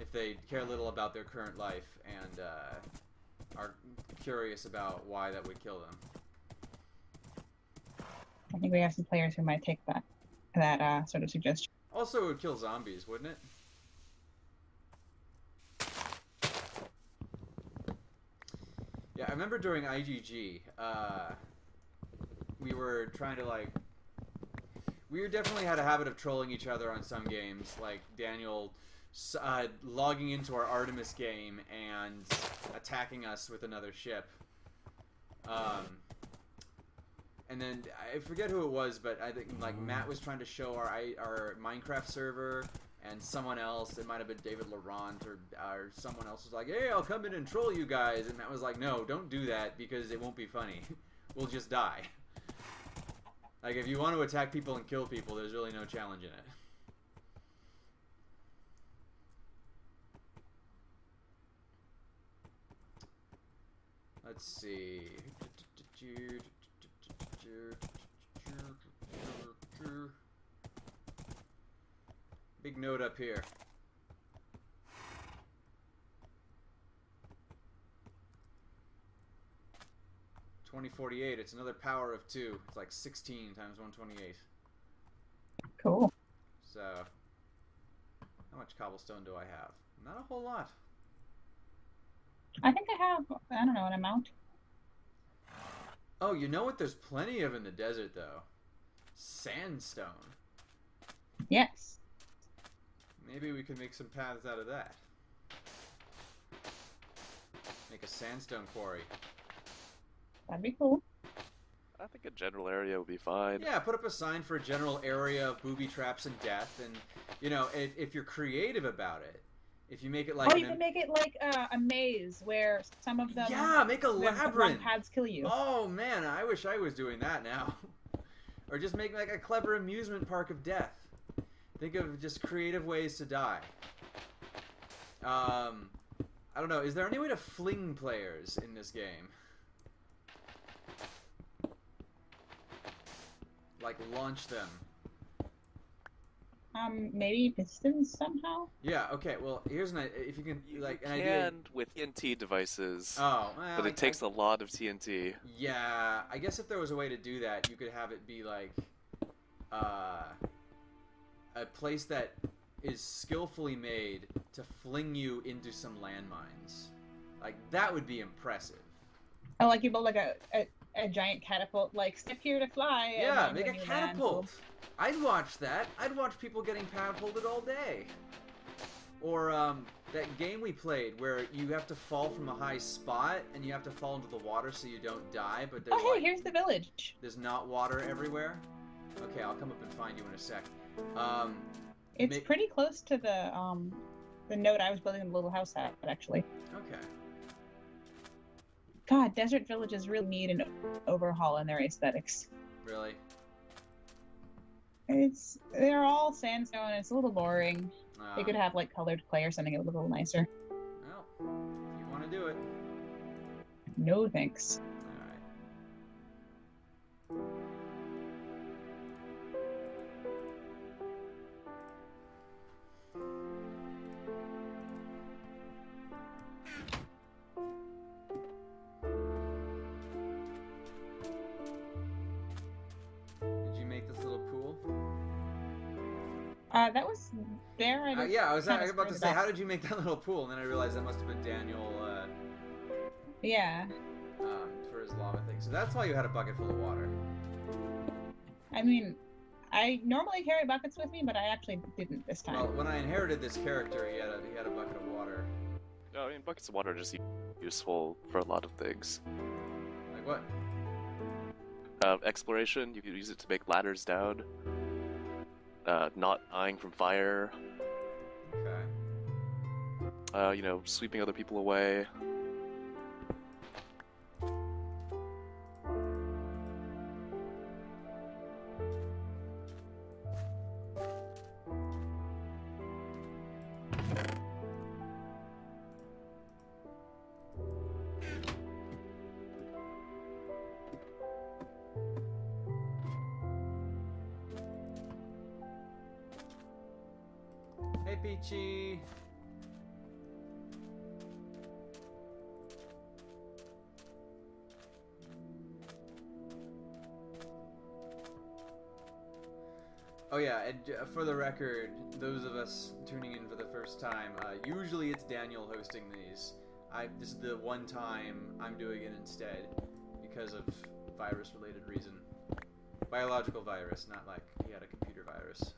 if they care a little about their current life and uh, are curious about why that would kill them. I think we have some players who might take that that uh, sort of suggestion. Also, it would kill zombies, wouldn't it? Yeah, I remember during IGG, uh, we were trying to like. We definitely had a habit of trolling each other on some games, like Daniel uh, logging into our Artemis game and attacking us with another ship. Um, and then I forget who it was, but I think like Matt was trying to show our our Minecraft server, and someone else, it might have been David Laurent or or someone else was like, "Hey, I'll come in and troll you guys," and Matt was like, "No, don't do that because it won't be funny. we'll just die." Like if you want to attack people and kill people, there's really no challenge in it. Let's see. Big note up here. Twenty forty eight. It's another power of two. It's like sixteen times one twenty eight. Cool. So, how much cobblestone do I have? Not a whole lot. I think I have I don't know an amount. Oh, you know what? There's plenty of in the desert though. Sandstone. Yes. Maybe we could make some paths out of that. Make a sandstone quarry. That'd be cool. I think a general area would be fine. Yeah, put up a sign for a general area of booby traps and death, and you know, if, if you're creative about it, if you make it like oh, an you can make it like uh, a maze where some of them yeah, make a the labyrinth. paths kill you. Oh man, I wish I was doing that now. or just make like a clever amusement park of death. Think of just creative ways to die. Um, I don't know. Is there any way to fling players in this game? Like launch them. Um, maybe pistons somehow. Yeah. Okay. Well, here's an i- if you can You like an can idea. with TNT devices, Oh, well, but I- it takes a lot of TNT. Yeah, I guess if there was a way to do that, you could have it be like uh, a place that is skillfully made to fling you into some landmines. Like that would be impressive. Oh, like you build like a, a, a giant catapult, like step here to fly. Yeah, make a catapult. I'd watch that. I'd watch people getting catapulted all day. Or um, that game we played where you have to fall from a high spot and you have to fall into the water so you don't die, but there's Oh, hey, like here's the village. there's not water everywhere. Okay, I'll come up and find you in a sec. Um, It's pretty close to the um the node I was building the little house at, actually. okay. God, desert villages really need an overhaul in their aesthetics. Really? It's they're all sandstone. It's a little boring. Uh, They could have like colored clay or something It would look a little nicer. Well, if you want to do it. No thanks. Uh, that was there. I Uh, yeah, I was kinda about to say, it how did you make that little pool? And then I realized that must have been Daniel uh, Yeah, um, for his lava thing. So that's why you had a bucket full of water. I mean, I normally carry buckets with me, but I actually didn't this time. Well, when I inherited this character, he had a, he had a bucket of water. No, I mean buckets of water are just useful for a lot of things. Like what? Uh, exploration, you could use it to make ladders down. Uh, not dying from fire. Okay. Uh, you know, sweeping other people away. Record, those of us tuning in for the first time, uh, usually it's Daniel hosting these. I this is the one time I'm doing it instead because of virus-related reason. Biological virus, not like he had a computer virus.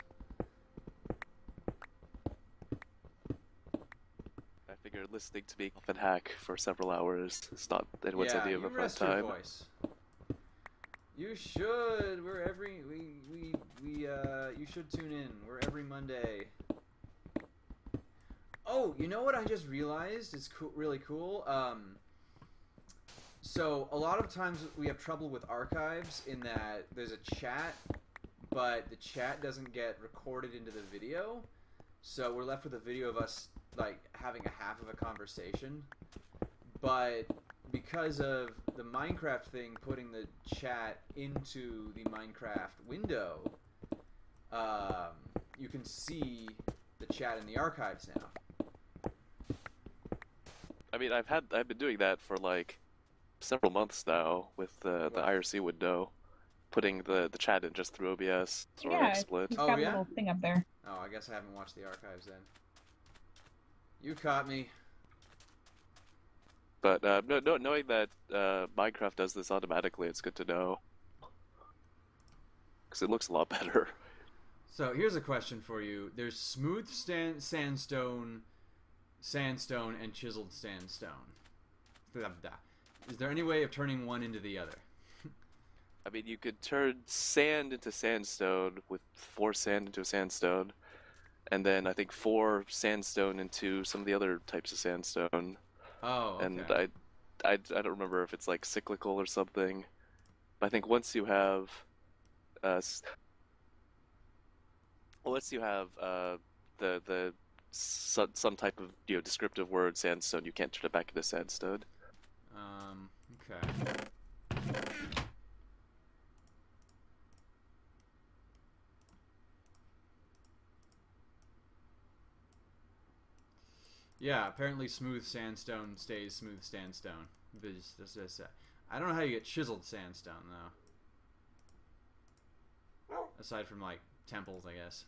I figured listening to me and hack for several hours is not anyone's yeah, idea of a fun your time. voice. You should. We're every we we we uh. You should tune in. We're every Monday. Oh, you know what I just realized is really cool. Um. So a lot of times we have trouble with archives in that there's a chat, but the chat doesn't get recorded into the video, so we're left with a video of us like having a half of a conversation. But because of the Minecraft thing putting the chat into the Minecraft window, um, you can see the chat in the archives now. I mean, I've had I've been doing that for like several months now with the the IRC window, putting the the chat in just through OBS or Yeah, XSplit. He's Oh, got yeah? a little thing up there. Oh, I guess I haven't watched the archives then. You caught me. But uh, no, no, knowing that uh, Minecraft does this automatically, it's good to know. Because it looks a lot better. So here's a question for you. There's smooth sandstone, sandstone, and chiseled sandstone. Is there any way of turning one into the other? I mean, you could turn sand into sandstone with four sand into sandstone, and then I think four sandstone into some of the other types of sandstone. Oh, okay. And I, I, I don't remember if it's like cyclical or something. But I think once you have, uh, once you have uh, the the some, some type of you know descriptive word sandstone, you can't turn it back into sandstone. Um, okay. Yeah, apparently smooth sandstone stays smooth sandstone. Uh, I don't know how you get chiseled sandstone though. Aside from like temples, I guess.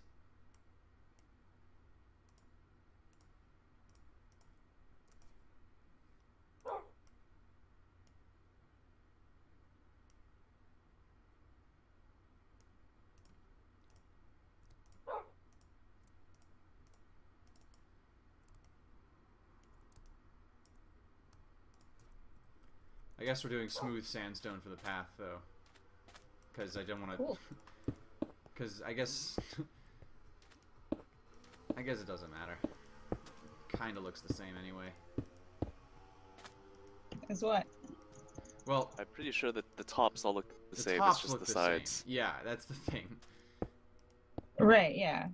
Guess we're doing smooth sandstone for the path though, because I don't want to. Cool. Because I guess. I guess it doesn't matter. Kind of looks the same anyway. Is what? Well, I'm pretty sure that the tops all look the, the same. tops It's just look the the sides. same. Yeah, that's the thing. Right. Yeah.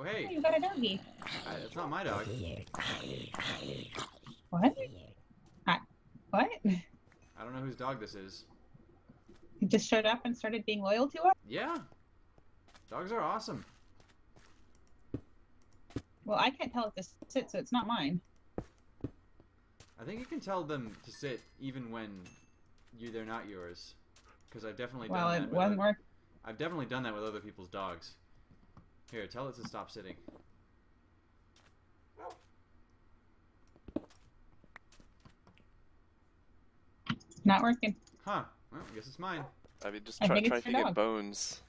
Oh Hey, hey, you got a doggy. uh, that's not my dog. What? Hi. What? I don't know whose dog this is. He just showed up and started being loyal to us. Yeah, dogs are awesome. Well, I can't tell it to sit, so it's not mine. I think you can tell them to sit even when you they're not yours. Because I've definitely Well, done it that. with wasn't other- work. I've definitely done that with other people's dogs. Here, tell it to stop sitting. Not working. Huh. Well, I guess it's mine. I mean, just I try, think try it's your feeding dog. it bones.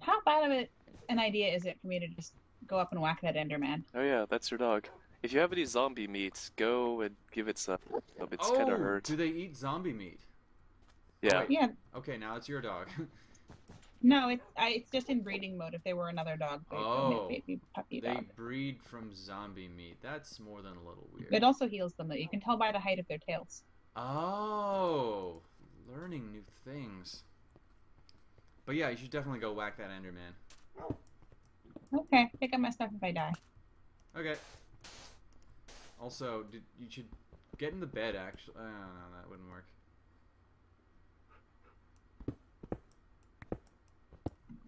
How bad of it an idea is it for me to just go up and whack that Enderman? Oh yeah, that's your dog. If you have any zombie meat, go and give it some. It's oh, kind of hurt. do they eat zombie meat? Yeah. Oh, wait. Yeah. Okay, now it's your dog. No, it's I, it's just in breeding mode. If they were another dog, they'd Oh. make baby puppy they dog. breed from zombie meat. That's more than a little weird. It also heals them though. You can tell by the height of their tails. Oh, learning new things. But yeah, you should definitely go whack that Enderman. Okay, pick up my stuff if I die. Okay. Also, did, you should get in the bed. Actually, uh, no, that wouldn't work.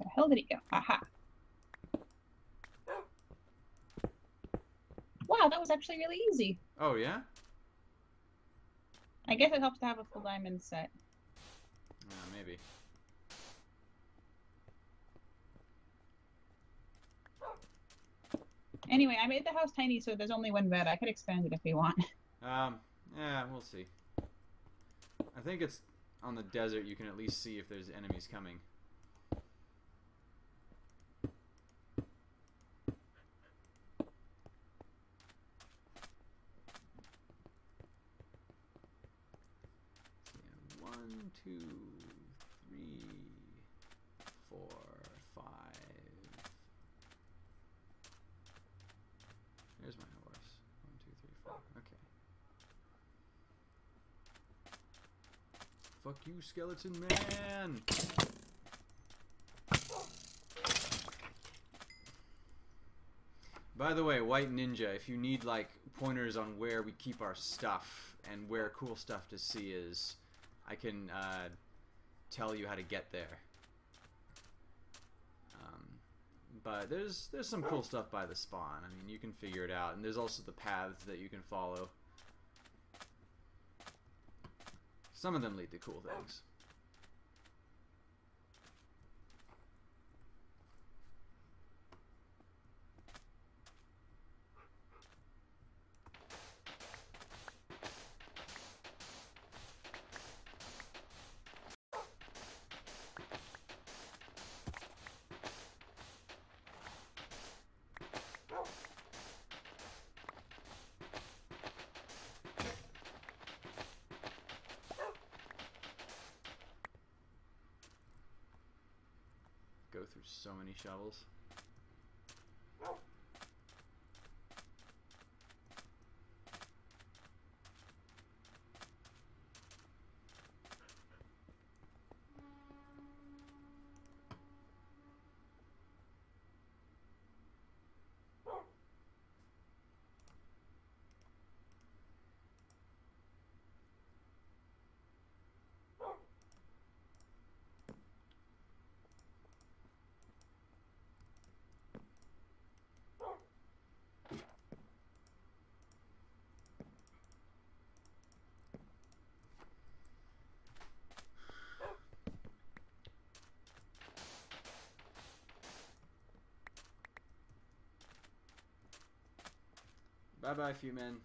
The hell did he go? Aha. Wow, that was actually really easy. Oh yeah. I guess it helps to have a full diamond set. Yeah, maybe. Anyway, I made the house tiny so there's only one bed. I could expand it if we want. Um, yeah, we'll see. I think it's on the desert. You can at least see if there's enemies coming. Yeah, One, two, three, four, five. There's my horse. One, two, three, four. Okay. Fuck you, skeleton man! By the way, White Ninja, if you need like pointers on where we keep our stuff and where cool stuff to see is, I can uh, tell you how to get there. Um, but there's there's some cool stuff by the spawn. I mean, you can figure it out, and there's also the paths that you can follow. Some of them lead to cool things. Go through so many shovels. Bye bye, few men.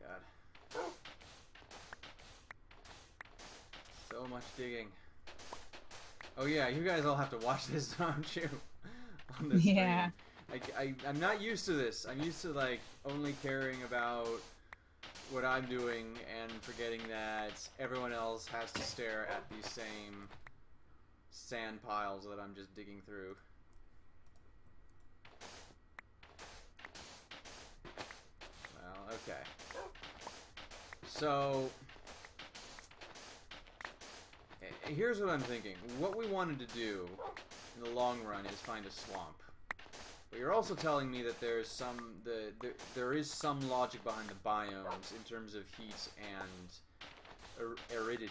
my god. So much digging. Oh yeah, you guys all have to watch this, don't you? On stream. Yeah. I, I, I'm not used to this. I'm used to like only caring about what I'm doing and forgetting that everyone else has to stare at these same sand piles that I'm just digging through. Well, okay. So, here's what I'm thinking. What we wanted to do in the long run is find a swamp. But you're also telling me that there's some the, the there is some logic behind the biomes in terms of heat and ar- aridity,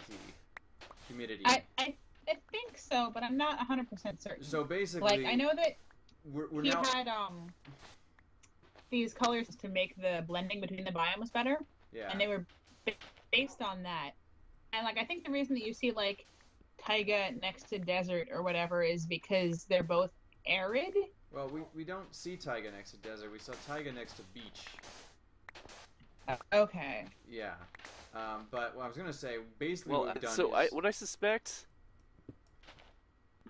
humidity. I, I I think so, but I'm not 100% certain. so basically, like I know that we're, we're he now had um these colors to make the blending between the biomes better, yeah and they were based on that. And like I think the reason that you see like taiga next to desert or whatever is because they're both arid. well we, we don't see taiga next to desert. We saw taiga next to beach. Okay. Yeah. Um, but what I was gonna say, basically Well, what we've done so is I what I suspect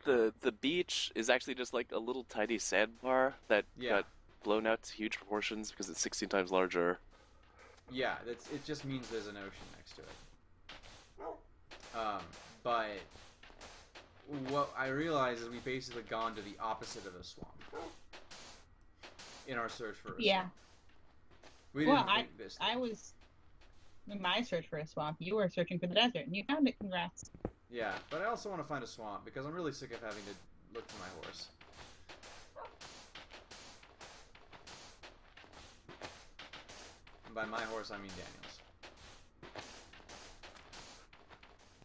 the the beach is actually just like a little tiny sandbar that Yeah. got blown out to huge proportions because it's 16 times larger. Yeah, that's it. Just means there's an ocean next to it. Um, but what I realize is we basically gone to the opposite of a swamp in our search for a Yeah. swamp. We Well, didn't I. I was in my search for a swamp. You were searching for the desert, and you found it. Congrats. Yeah, but I also want to find a swamp because I'm really sick of having to look for my horse. And by my horse, I mean Daniel's.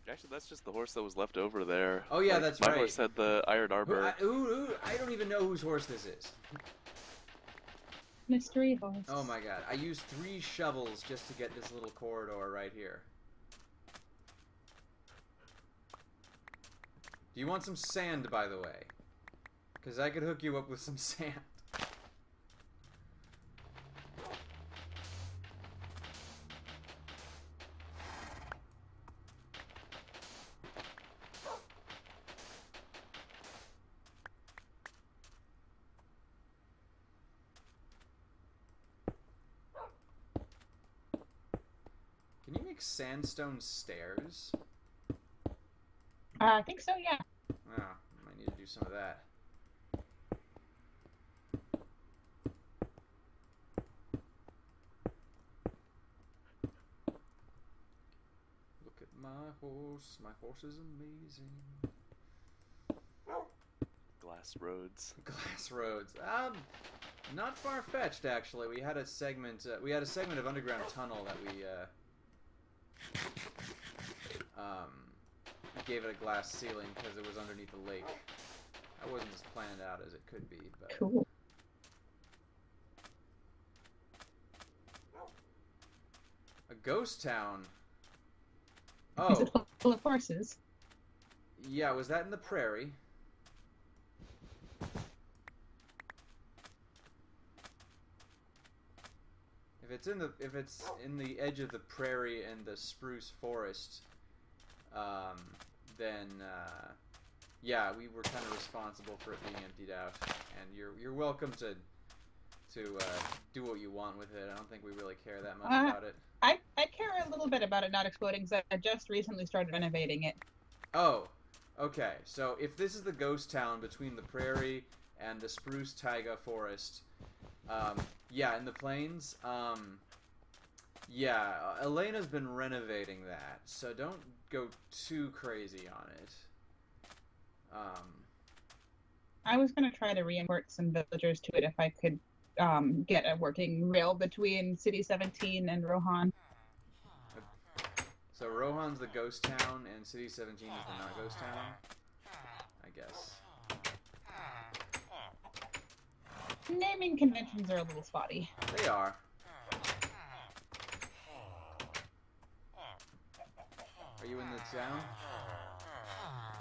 Actually, that's just the horse that was left over there. Oh, yeah, Like, that's my right. horse had the iron Who, armor. I, ooh, ooh, I don't even know whose horse this is. Mystery horse. Oh my god, I used three shovels just to get this little corridor right here. Do you want some sand, by the way? Because I could hook you up with some sand. Can you make sandstone stairs? Uh, I think so. Yeah. Oh, might need to do some of that. Look at my horse. My horse is amazing. Glass roads. Glass roads. Um, not far fetched actually. We had a segment. Uh, we had a segment of underground tunnel that we uh, um, gave it a glass ceiling because it was underneath the lake. I wasn't as planned out as it could be, but. Cool. A ghost town. Oh. Is it oh. full of horses? Yeah, was that in the prairie? If it's in the if it's in the edge of the prairie and the spruce forest, um, then uh, yeah, we were kind of responsible for it being emptied out, and you're you're welcome to to uh, do what you want with it. I don't think we really care that much Uh, about it. I, I care a little bit about it not exploding because I just recently started renovating it. Oh, okay. So if this is the ghost town between the prairie and the spruce taiga forest, um, yeah, in the plains, um, yeah, Elena's been renovating that, so don't go too crazy on it. Um, I was going to try to reimport some villagers to it if I could um, get a working rail between City 17 and Rohan. so Rohan's the ghost town, and City 17 is the not ghost town, I guess. Naming conventions are a little spotty. They are. Are you in the town?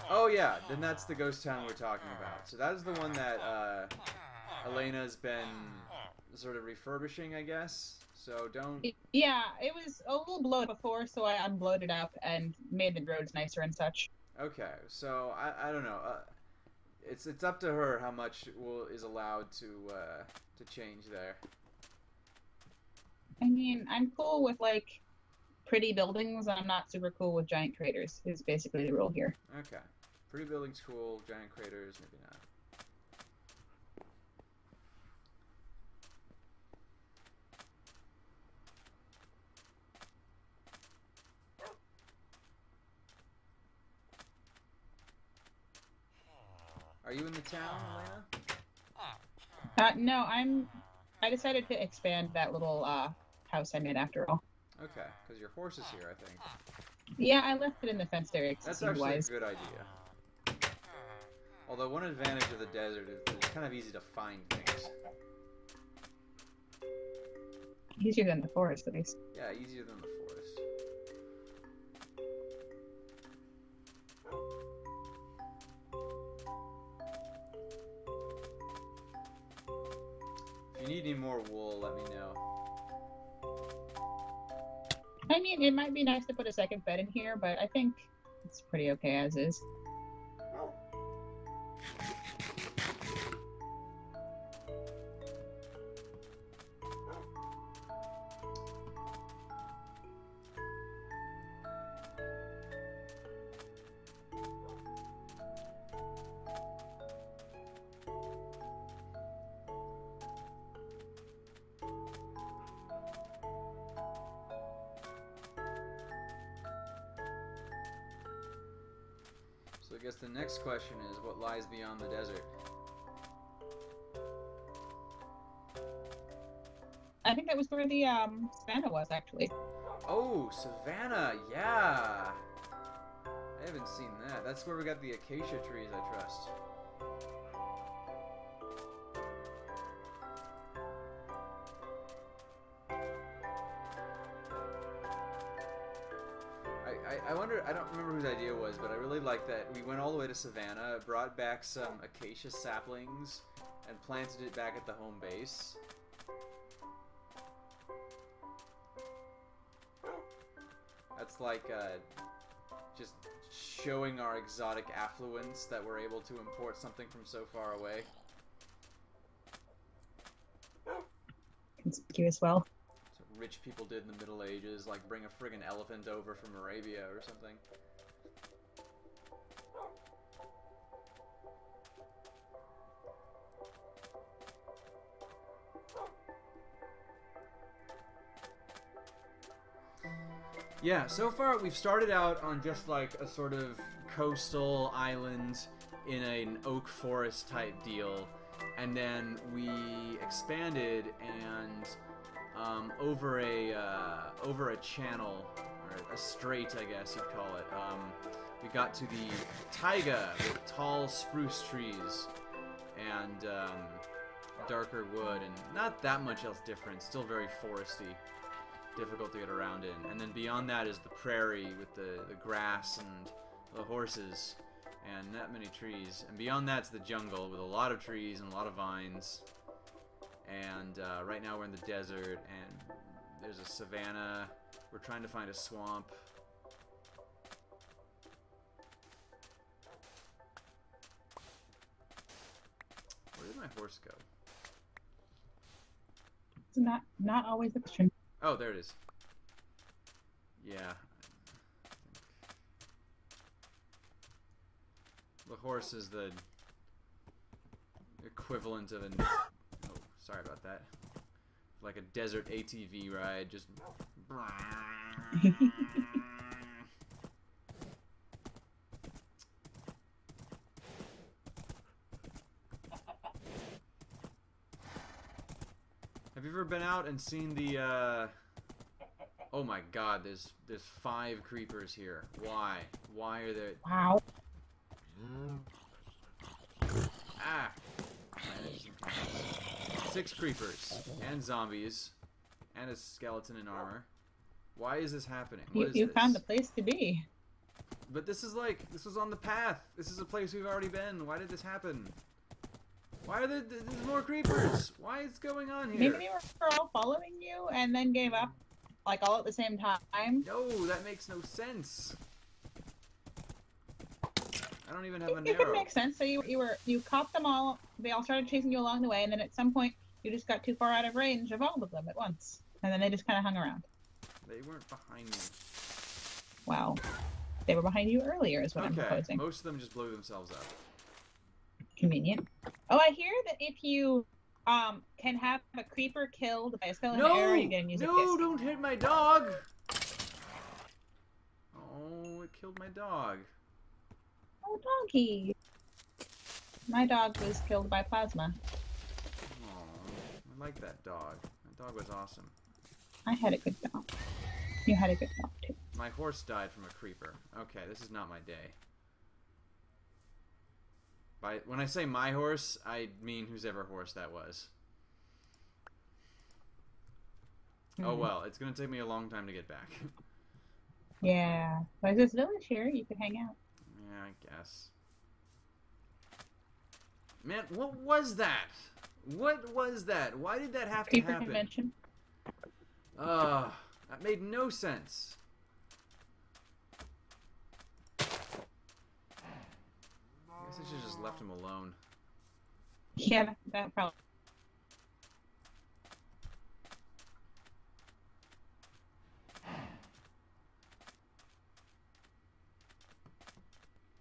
Oh yeah, then that's the ghost town we're talking about. So that is the one that uh, Elena's been sort of refurbishing, I guess. So don't. Yeah, it was a little bloated before, so I unblowed it up and made the roads nicer and such. Okay, so I, I don't know. Uh, it's it's up to her how much will is allowed to uh, to change there. I mean, I'm cool with like pretty buildings. I'm not super cool with giant craters. Is basically the rule here. Okay, pretty buildings cool, giant craters maybe not. Are you in the town, Elena? Uh, no, I'm. I decided to expand that little uh, house I made after all. Okay, because your horse is here, I think. Yeah, I left it in the fenced area. That's actually wise. a good idea. Although one advantage of the desert is it's kind of easy to find things. Easier than the forest, at least. Yeah, easier than the forest. If you need any more wool, let me know. I mean, it might be nice to put a second bed in here, but I think it's pretty okay as is. Next question is what lies beyond the desert? I think that was where the um, savannah was, actually. Oh, Savannah, yeah. I haven't seen that. That's where we got the acacia trees, I trust. Don't remember whose idea it was, but I really like that we went all the way to Savannah, brought back some acacia saplings, and planted it back at the home base. That's like uh, just showing our exotic affluence that we're able to import something from so far away. Conspicuous well. Rich people did in the Middle Ages, like bring a friggin' elephant over from Arabia or something. Yeah, so far we've started out on just like a sort of coastal island in an oak forest type deal, and then we expanded and um, over a uh, over a channel or a strait, I guess you'd call it. Um, we got to the taiga with tall spruce trees and um, darker wood, and not that much else different. Still very foresty. difficult to get around in. And then beyond that is the prairie with the, the grass and the horses and that many trees. And beyond that's the jungle with a lot of trees and a lot of vines. And uh, right now we're in the desert and there's a savanna. We're trying to find a swamp. Where did my horse go? It's not not always question. Oh, there it is. Yeah. The horse is the equivalent of an. Sorry about that. Like a desert ATV ride, just. Have you ever been out and seen the? Uh... Oh my God! There's there's five creepers here. Why? Why are there? Wow. Ah! Six creepers and zombies and a skeleton in armor. Why is this happening? What You, is you this? found the place to be. But this is like this was on the path. This is a place we've already been. Why did this happen? Why are there there's more creepers? Why is going on here? Maybe they were all following you and then gave up, like all at the same time. No, that makes no sense. I don't even have a It, it could make sense. So you you were you caught them all. They all started chasing you along the way, and then at some point you just got too far out of range of all of them at once, and then they just kind of hung around. They weren't behind me. Wow. They were behind you earlier, is what I'm Okay, proposing. most of them just blew themselves up. Convenient. Oh, I hear that if you um can have a creeper killed by a skeleton No! arrow, you get a music No, don't hit my dog! Oh, it killed my dog. Oh, doggy. My dog was killed by plasma. Oh, I like that dog. That dog was awesome. I had a good dog. You had a good dog too. My horse died from a creeper. Okay, this is not my day. By when I say my horse, I mean whose ever horse that was. Oh Mhm. well, it's gonna take me a long time to get back. Yeah. There's this village here. You could hang out. yeah, I guess. Man, what was that? What was that? Why did that have to Creeper happen? convention. Ugh, that made no sense. I guess I should have just left him alone. Yeah, that probably.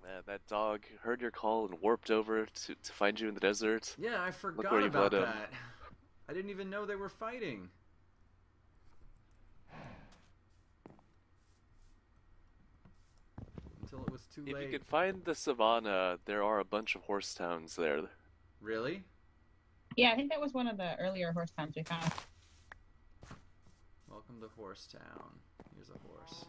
Man, that dog heard your call and warped over to, to find you in the desert. Yeah, I forgot where about led him. that. I didn't even know they were fighting. Until it was too If late. If you can find the savannah, there are a bunch of horse towns there. Really? Yeah, I think that was one of the earlier horse towns we found. Welcome to Horsetown. Here's a horse.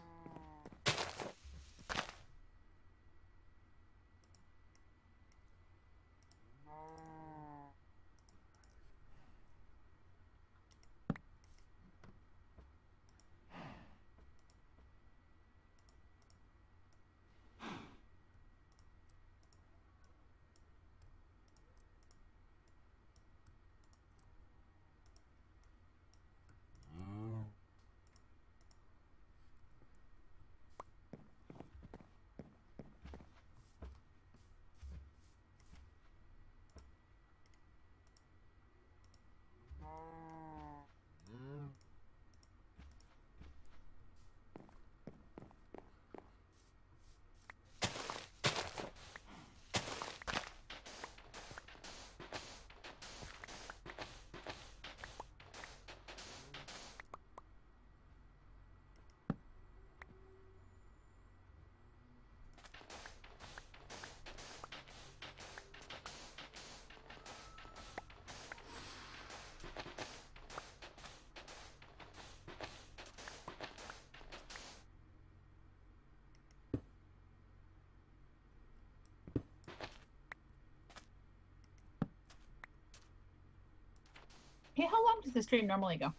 Hey, how long does the stream normally go?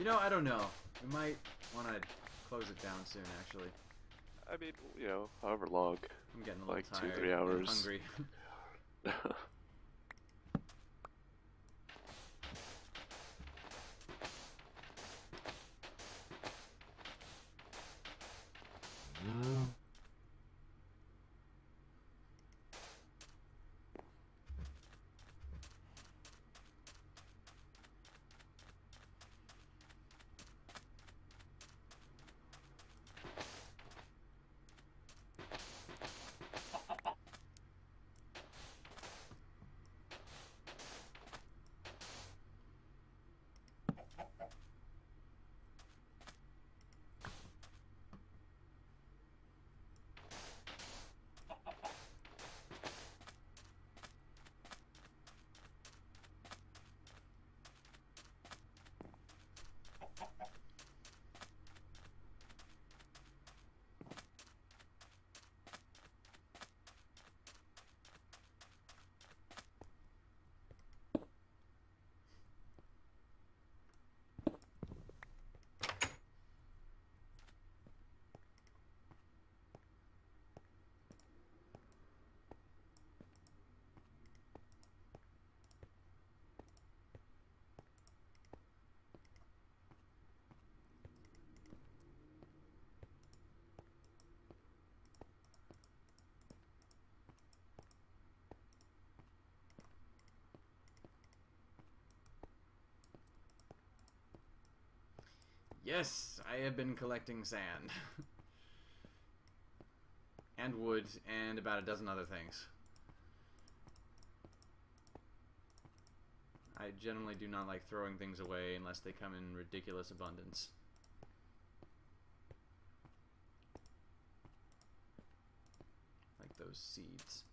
You know, I don't know. We might want to close it down soon, actually. I mean, you know, however long. I'm getting a little Like two, tired. three and hours. hungry. Yes, I have been collecting sand. and wood, and about a dozen other things. I generally do not like throwing things away unless they come in ridiculous abundance. Like those seeds.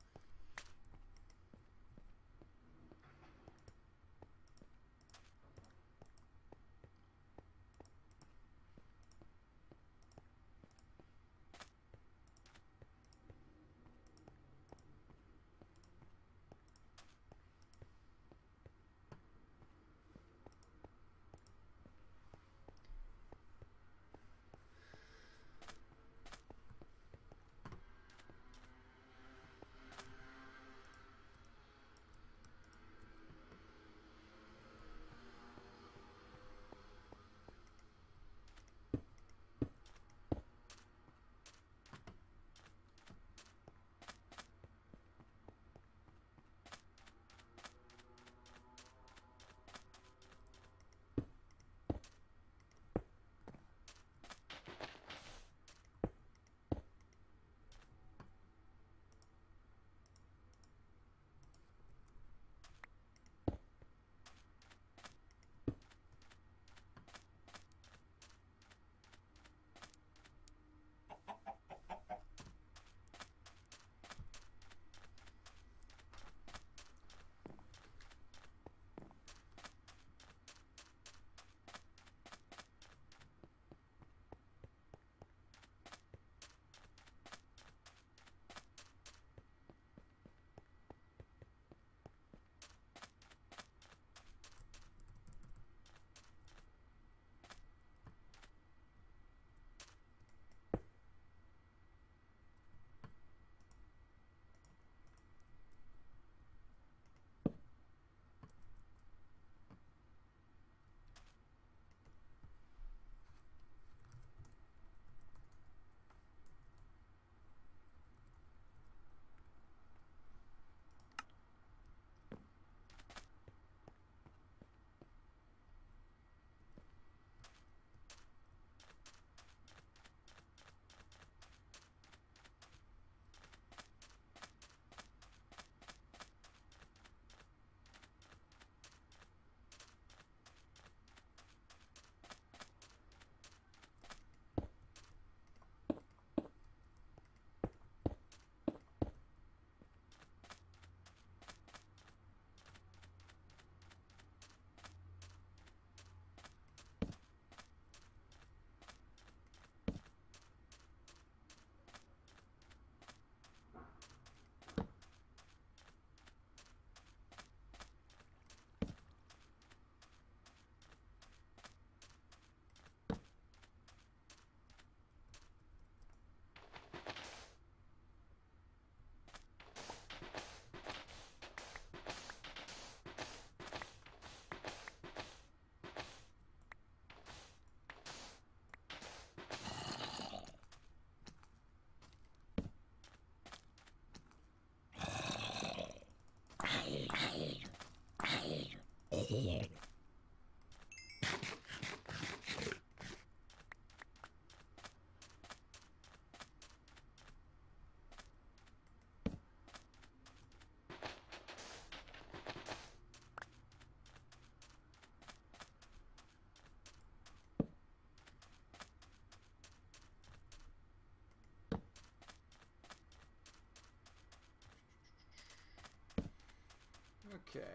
Okay.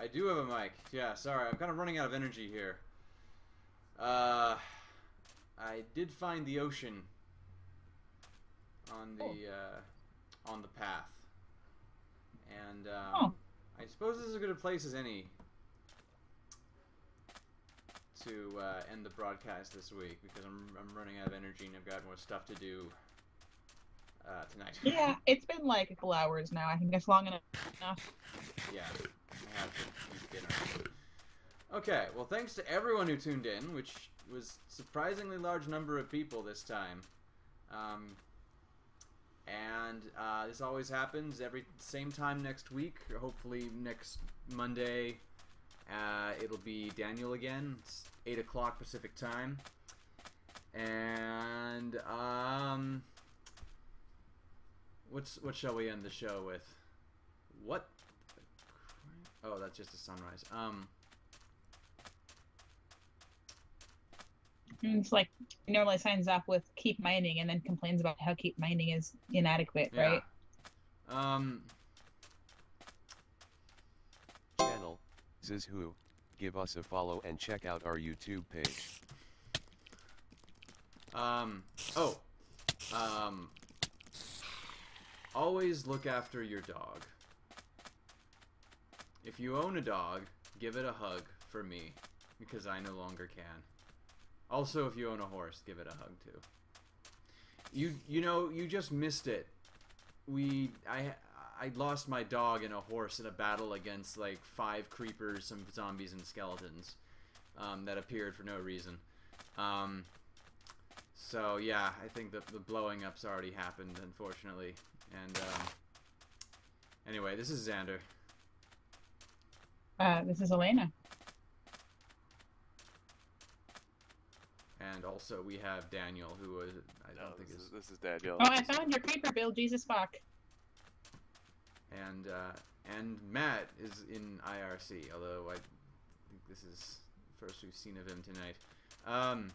I do have a mic. Yeah, sorry, I'm kind of running out of energy here. Uh, I did find the ocean on the uh, on the path, and um, Oh. I suppose this is as good a place as any to uh, end the broadcast this week because I'm I'm running out of energy and I've got more stuff to do uh, tonight. Yeah, it's been like a couple hours now. I think that's long enough. Yeah, I have to eat dinner. Okay, well, thanks to everyone who tuned in, which was surprisingly large number of people this time. Um, and uh, this always happens every same time next week, hopefully next Monday. Uh, it'll be Daniel again. It's eight o'clock Pacific time, and um, what's what shall we end the show with? What? Oh, that's just a sunrise. Um, It's like he normally signs off with "keep mining" and then complains about how keep mining is inadequate, yeah. right? Um, Channel, says who, give us a follow and check out our YouTube page. um, oh, um, always look after your dog. If you own a dog, give it a hug for me, because I no longer can. Also, if you own a horse, give it a hug too. You you know you just missed it. We I I lost my dog and a horse in a battle against like five creepers, some zombies, and skeletons um, that appeared for no reason. Um, so yeah, I think the the blowing up's already happened, unfortunately. And um, anyway, this is Xander. Uh, this is Elena. And also we have Daniel, who was I don't No, think this, is is, this is Daniel. Oh, I found your creeper, Bill. Jesus fuck. and uh, and Matt is in IRC. Although I think this is the first we've seen of him tonight. Um,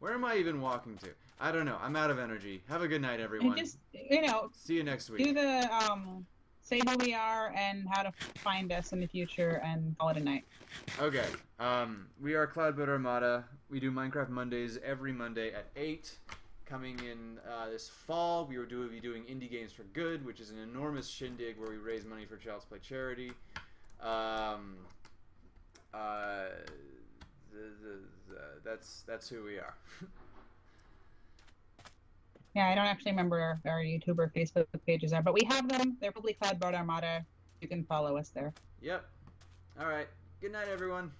where am I even walking to? I don't know. I'm out of energy. Have a good night, And everyone. just you know, See you next week. do the um, say who we are and how to find us in the future, and call it a night. Okay. Um, we are Cloudboat Armada. We do Minecraft Mondays every Monday at eight. Coming in uh, this fall, we will do be doing Indie Games for Good, which is an enormous shindig where we raise money for Child's Play charity. Um, uh, the, the, the, that's that's who we are. Yeah, I don't actually remember our, YouTube or Facebook pages are, but we have them. They're probably Cloudboat Armada. You can follow us there. yep. All right. Good night, everyone.